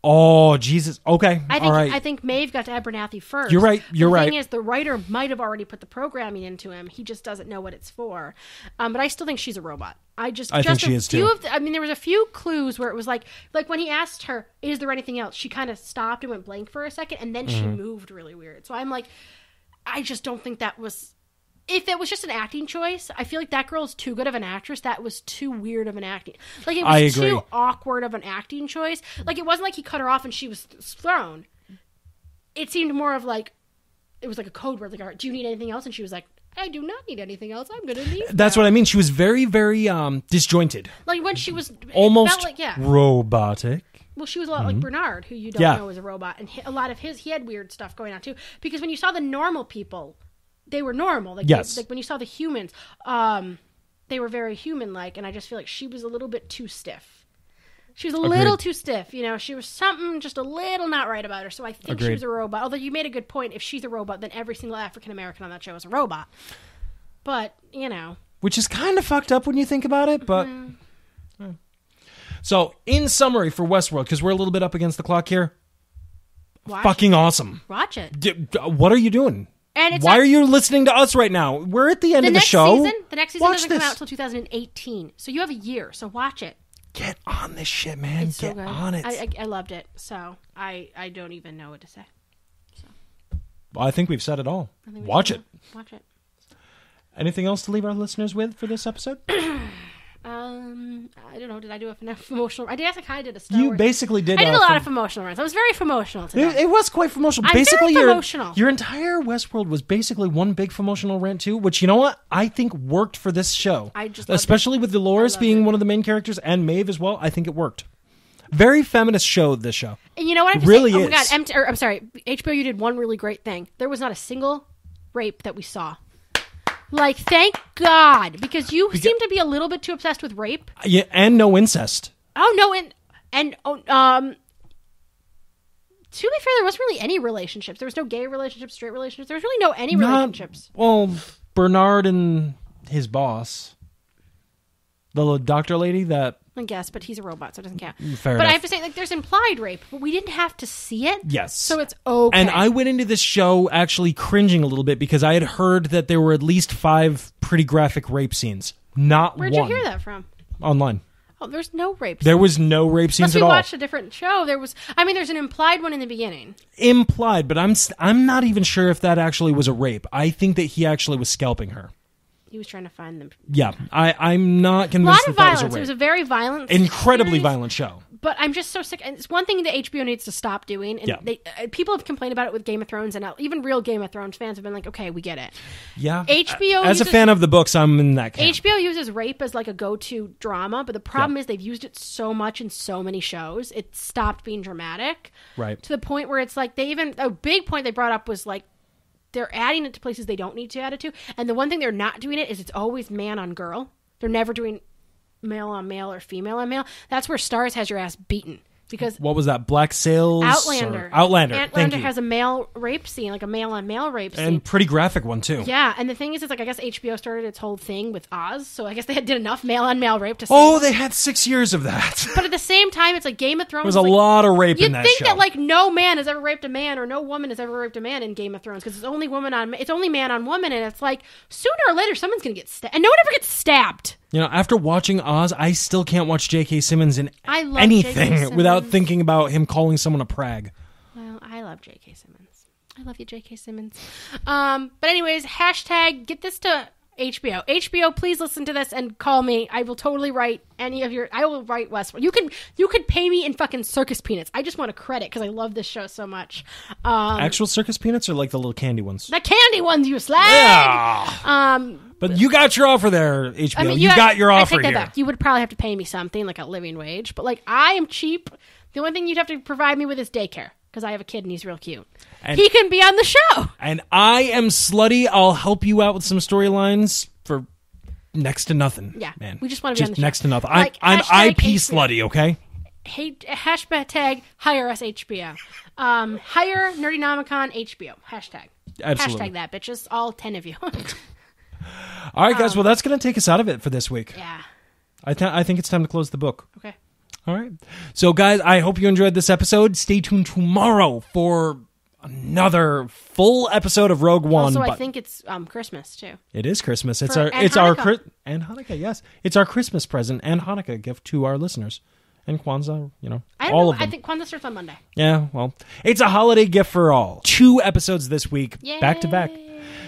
Oh Jesus. Okay. I think. All right. I think Maeve got to Abernathy first. You're right, you're the right. The thing is, the writer might have already put the programming into him. He just doesn't know what it's for. Um, but I still think she's a robot. I just. I think just she is, few too. Of the, I mean, there was a few clues where it was like, like when he asked her, "Is there anything else?" She kind of stopped and went blank for a second, and then she Mm-hmm. moved really weird. So I'm like, I just don't think that was. If it was just an acting choice, I feel like that girl is too good of an actress. That was too weird of an acting. Like it was too awkward of an acting choice. Like it wasn't like he cut her off and she was thrown. It seemed more of like it was like a code word. Like, "All right, do you need anything else? And she was like, I do not need anything else. I'm gonna leave. That's what I mean. She was very, very um disjointed, Like when she was almost like yeah. robotic. Well, she was a lot like Bernard, who you don't Mm-hmm. Yeah. know is a robot, and a lot of his he had weird stuff going on too. Because when you saw the normal people, they were normal. Like, Yes. they- like when you saw the humans, um, they were very human-like, and I just feel like she was a little bit too stiff. She was a little too stiff, you know. She was something just a little not right about her. So I think she was a robot. Although you made a good point. If she's a robot, then every single African American on that show is a robot. But you know, which is kind of fucked up when you think about it. But Mm-hmm. So, in summary for Westworld, because we're a little bit up against the clock here, watch, fucking awesome. watch it. What are you doing? And it's Why not- are you listening to us right now? We're at the end the of the next show. season? The next season Watch doesn't this. come out until 2018, so you have a year. So watch it. Get on this shit, man. It's so Get good. on it. I, I, I loved it. So I I don't even know what to say. Well, I think we've said it all. Watch it. Watch it. Anything else to leave our listeners with for this episode? [clears throat] Um, I don't know. Did I do enough emotional? I guess I kind of did a Star you Wars. basically did. I did a lot of emotional runs. I was very emotional today. It, it was quite emotional. I'm basically, very your your entire Westworld was basically one big emotional rant too. Which you know what I think worked for this show. I just especially with Dolores being it. one of the main characters and Maeve as well. I think it worked. Very feminist show. This show. and you know what? I have to really say, oh is. my god! MT, or, I'm sorry. HBO, you did one really great thing. There was not a single rape that we saw. Like, thank God, because you seem to be a little bit too obsessed with rape. Yeah, and no incest. Oh no, and and oh, um, to be fair, there wasn't really any relationships. There was no gay relationships, straight relationships. There was really no any Not- relationships. Well, Bernard and his boss, the little doctor lady that I guess, but he's a robot, so it doesn't count. Mm, fair but I have to say, like, there's implied rape, but we didn't have to see it. Yes. So it's okay. And I went into this show actually cringing a little bit because I had heard that there were at least five pretty graphic rape scenes. Not Where'd one you hear that from? online. Oh, there's no rape. There was no rape scenes Unless we at all. watched a different show. There was. I mean, there's an implied one in the beginning. Implied, but I'm s- I'm not even sure if that actually was a rape. I think that he actually was scalping her. He was trying to find them. Yeah, I I'm not A convinced lot of that that was violence. a It was a very violent, Incredibly series, violent show. But I'm just so sick. And it's one thing that HBO needs to stop doing. And Yeah. they uh, people have complained about it with Game of Thrones, and uh, even real Game of Thrones fans have been like, "Okay, we get it." Yeah. HBO As a fan of the books, I'm in that camp. HBO uses rape as like a go-to drama, but the problem is they've used it so much in so many shows, it stopped being dramatic. Right. To the point where it's like they even a big point they brought up was like they're adding it to places they don't need to add it to, and the one thing they're not doing it is it's always man on girl. They're never doing male on male or female on male. That's where Starz has your ass beaten because what was that? Black Sails. or- Outlander. Outlander. Thank Outlander you. has a male rape scene, like a male on male rape scene. and pretty graphic one too. yeah, and the thing is, it's like I guess HBO started its whole thing with Oz, so I guess they had did enough male on male rape to. Oh, they had six years of that. [laughs] but at the same time, it's like Game of Thrones. There was a like, lot of rape You'd that think show. that like no man has ever raped a man or no woman has ever raped a man in Game of Thrones because it's only woman on it's only man on woman, and it's like sooner or later someone's gonna get stabbed, and no one ever gets stabbed. You know, after watching Oz, I still can't watch J.K. Simmons in I love anything J.K. [laughs] without thinking about him calling someone a prag. Well, I love J.K. Simmons. I love you, J.K. Simmons. Um, but anyways, hashtag get this to HBO. HBO, please listen to this and call me. I will totally write any of your. I will write Westworld. You can you could pay me in fucking circus peanuts. I just want to credit because I love this show so much. Um, Actual circus peanuts are like the little candy ones. the candy ones, you slag. Yeah. Um, But you got your offer there, HBO. I mean, you, have- got your I offer take that here. back. You would probably have to pay me something like a living wage, but like I am cheap. The only thing you'd have to provide me with is daycare because I have a kid and he's real cute. And- he can be on the show. And I am slutty. I'll help you out with some storylines for next to nothing. Yeah, man. we just wanna be on the show. next to nothing. Like, I'm, I'm IP HBO. slutty. Okay. Hey, hashtag hire us HBO. Um, hire Nerdynomicon HBO. Hashtag. Absolutely. Hashtag that, bitches. All ten of you. [laughs] All right, guys. well, that's gonna take us out of it for this week. yeah. I, th- I think it's time to close the book. Okay. All right. So, guys, I hope you enjoyed this episode. Stay tuned tomorrow for another full episode of Rogue One. Also, I think it's um Christmas too. it is Christmas. It's For- our and it's our Hanukkah. Chri- and Hanukkah. Yes, it's our Christmas present and Hanukkah gift to our listeners and Kwanzaa. You know, I don't all know. of them. I think Kwanzaa starts on Monday. Yeah, well, it's a holiday gift for all. Two episodes this week, back to back.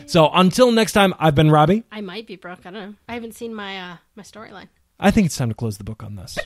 So until next time, I've been Robbie. I might be Brooke. I don't know. I haven't seen my uh, my storyline. I think it's time to close the book on this.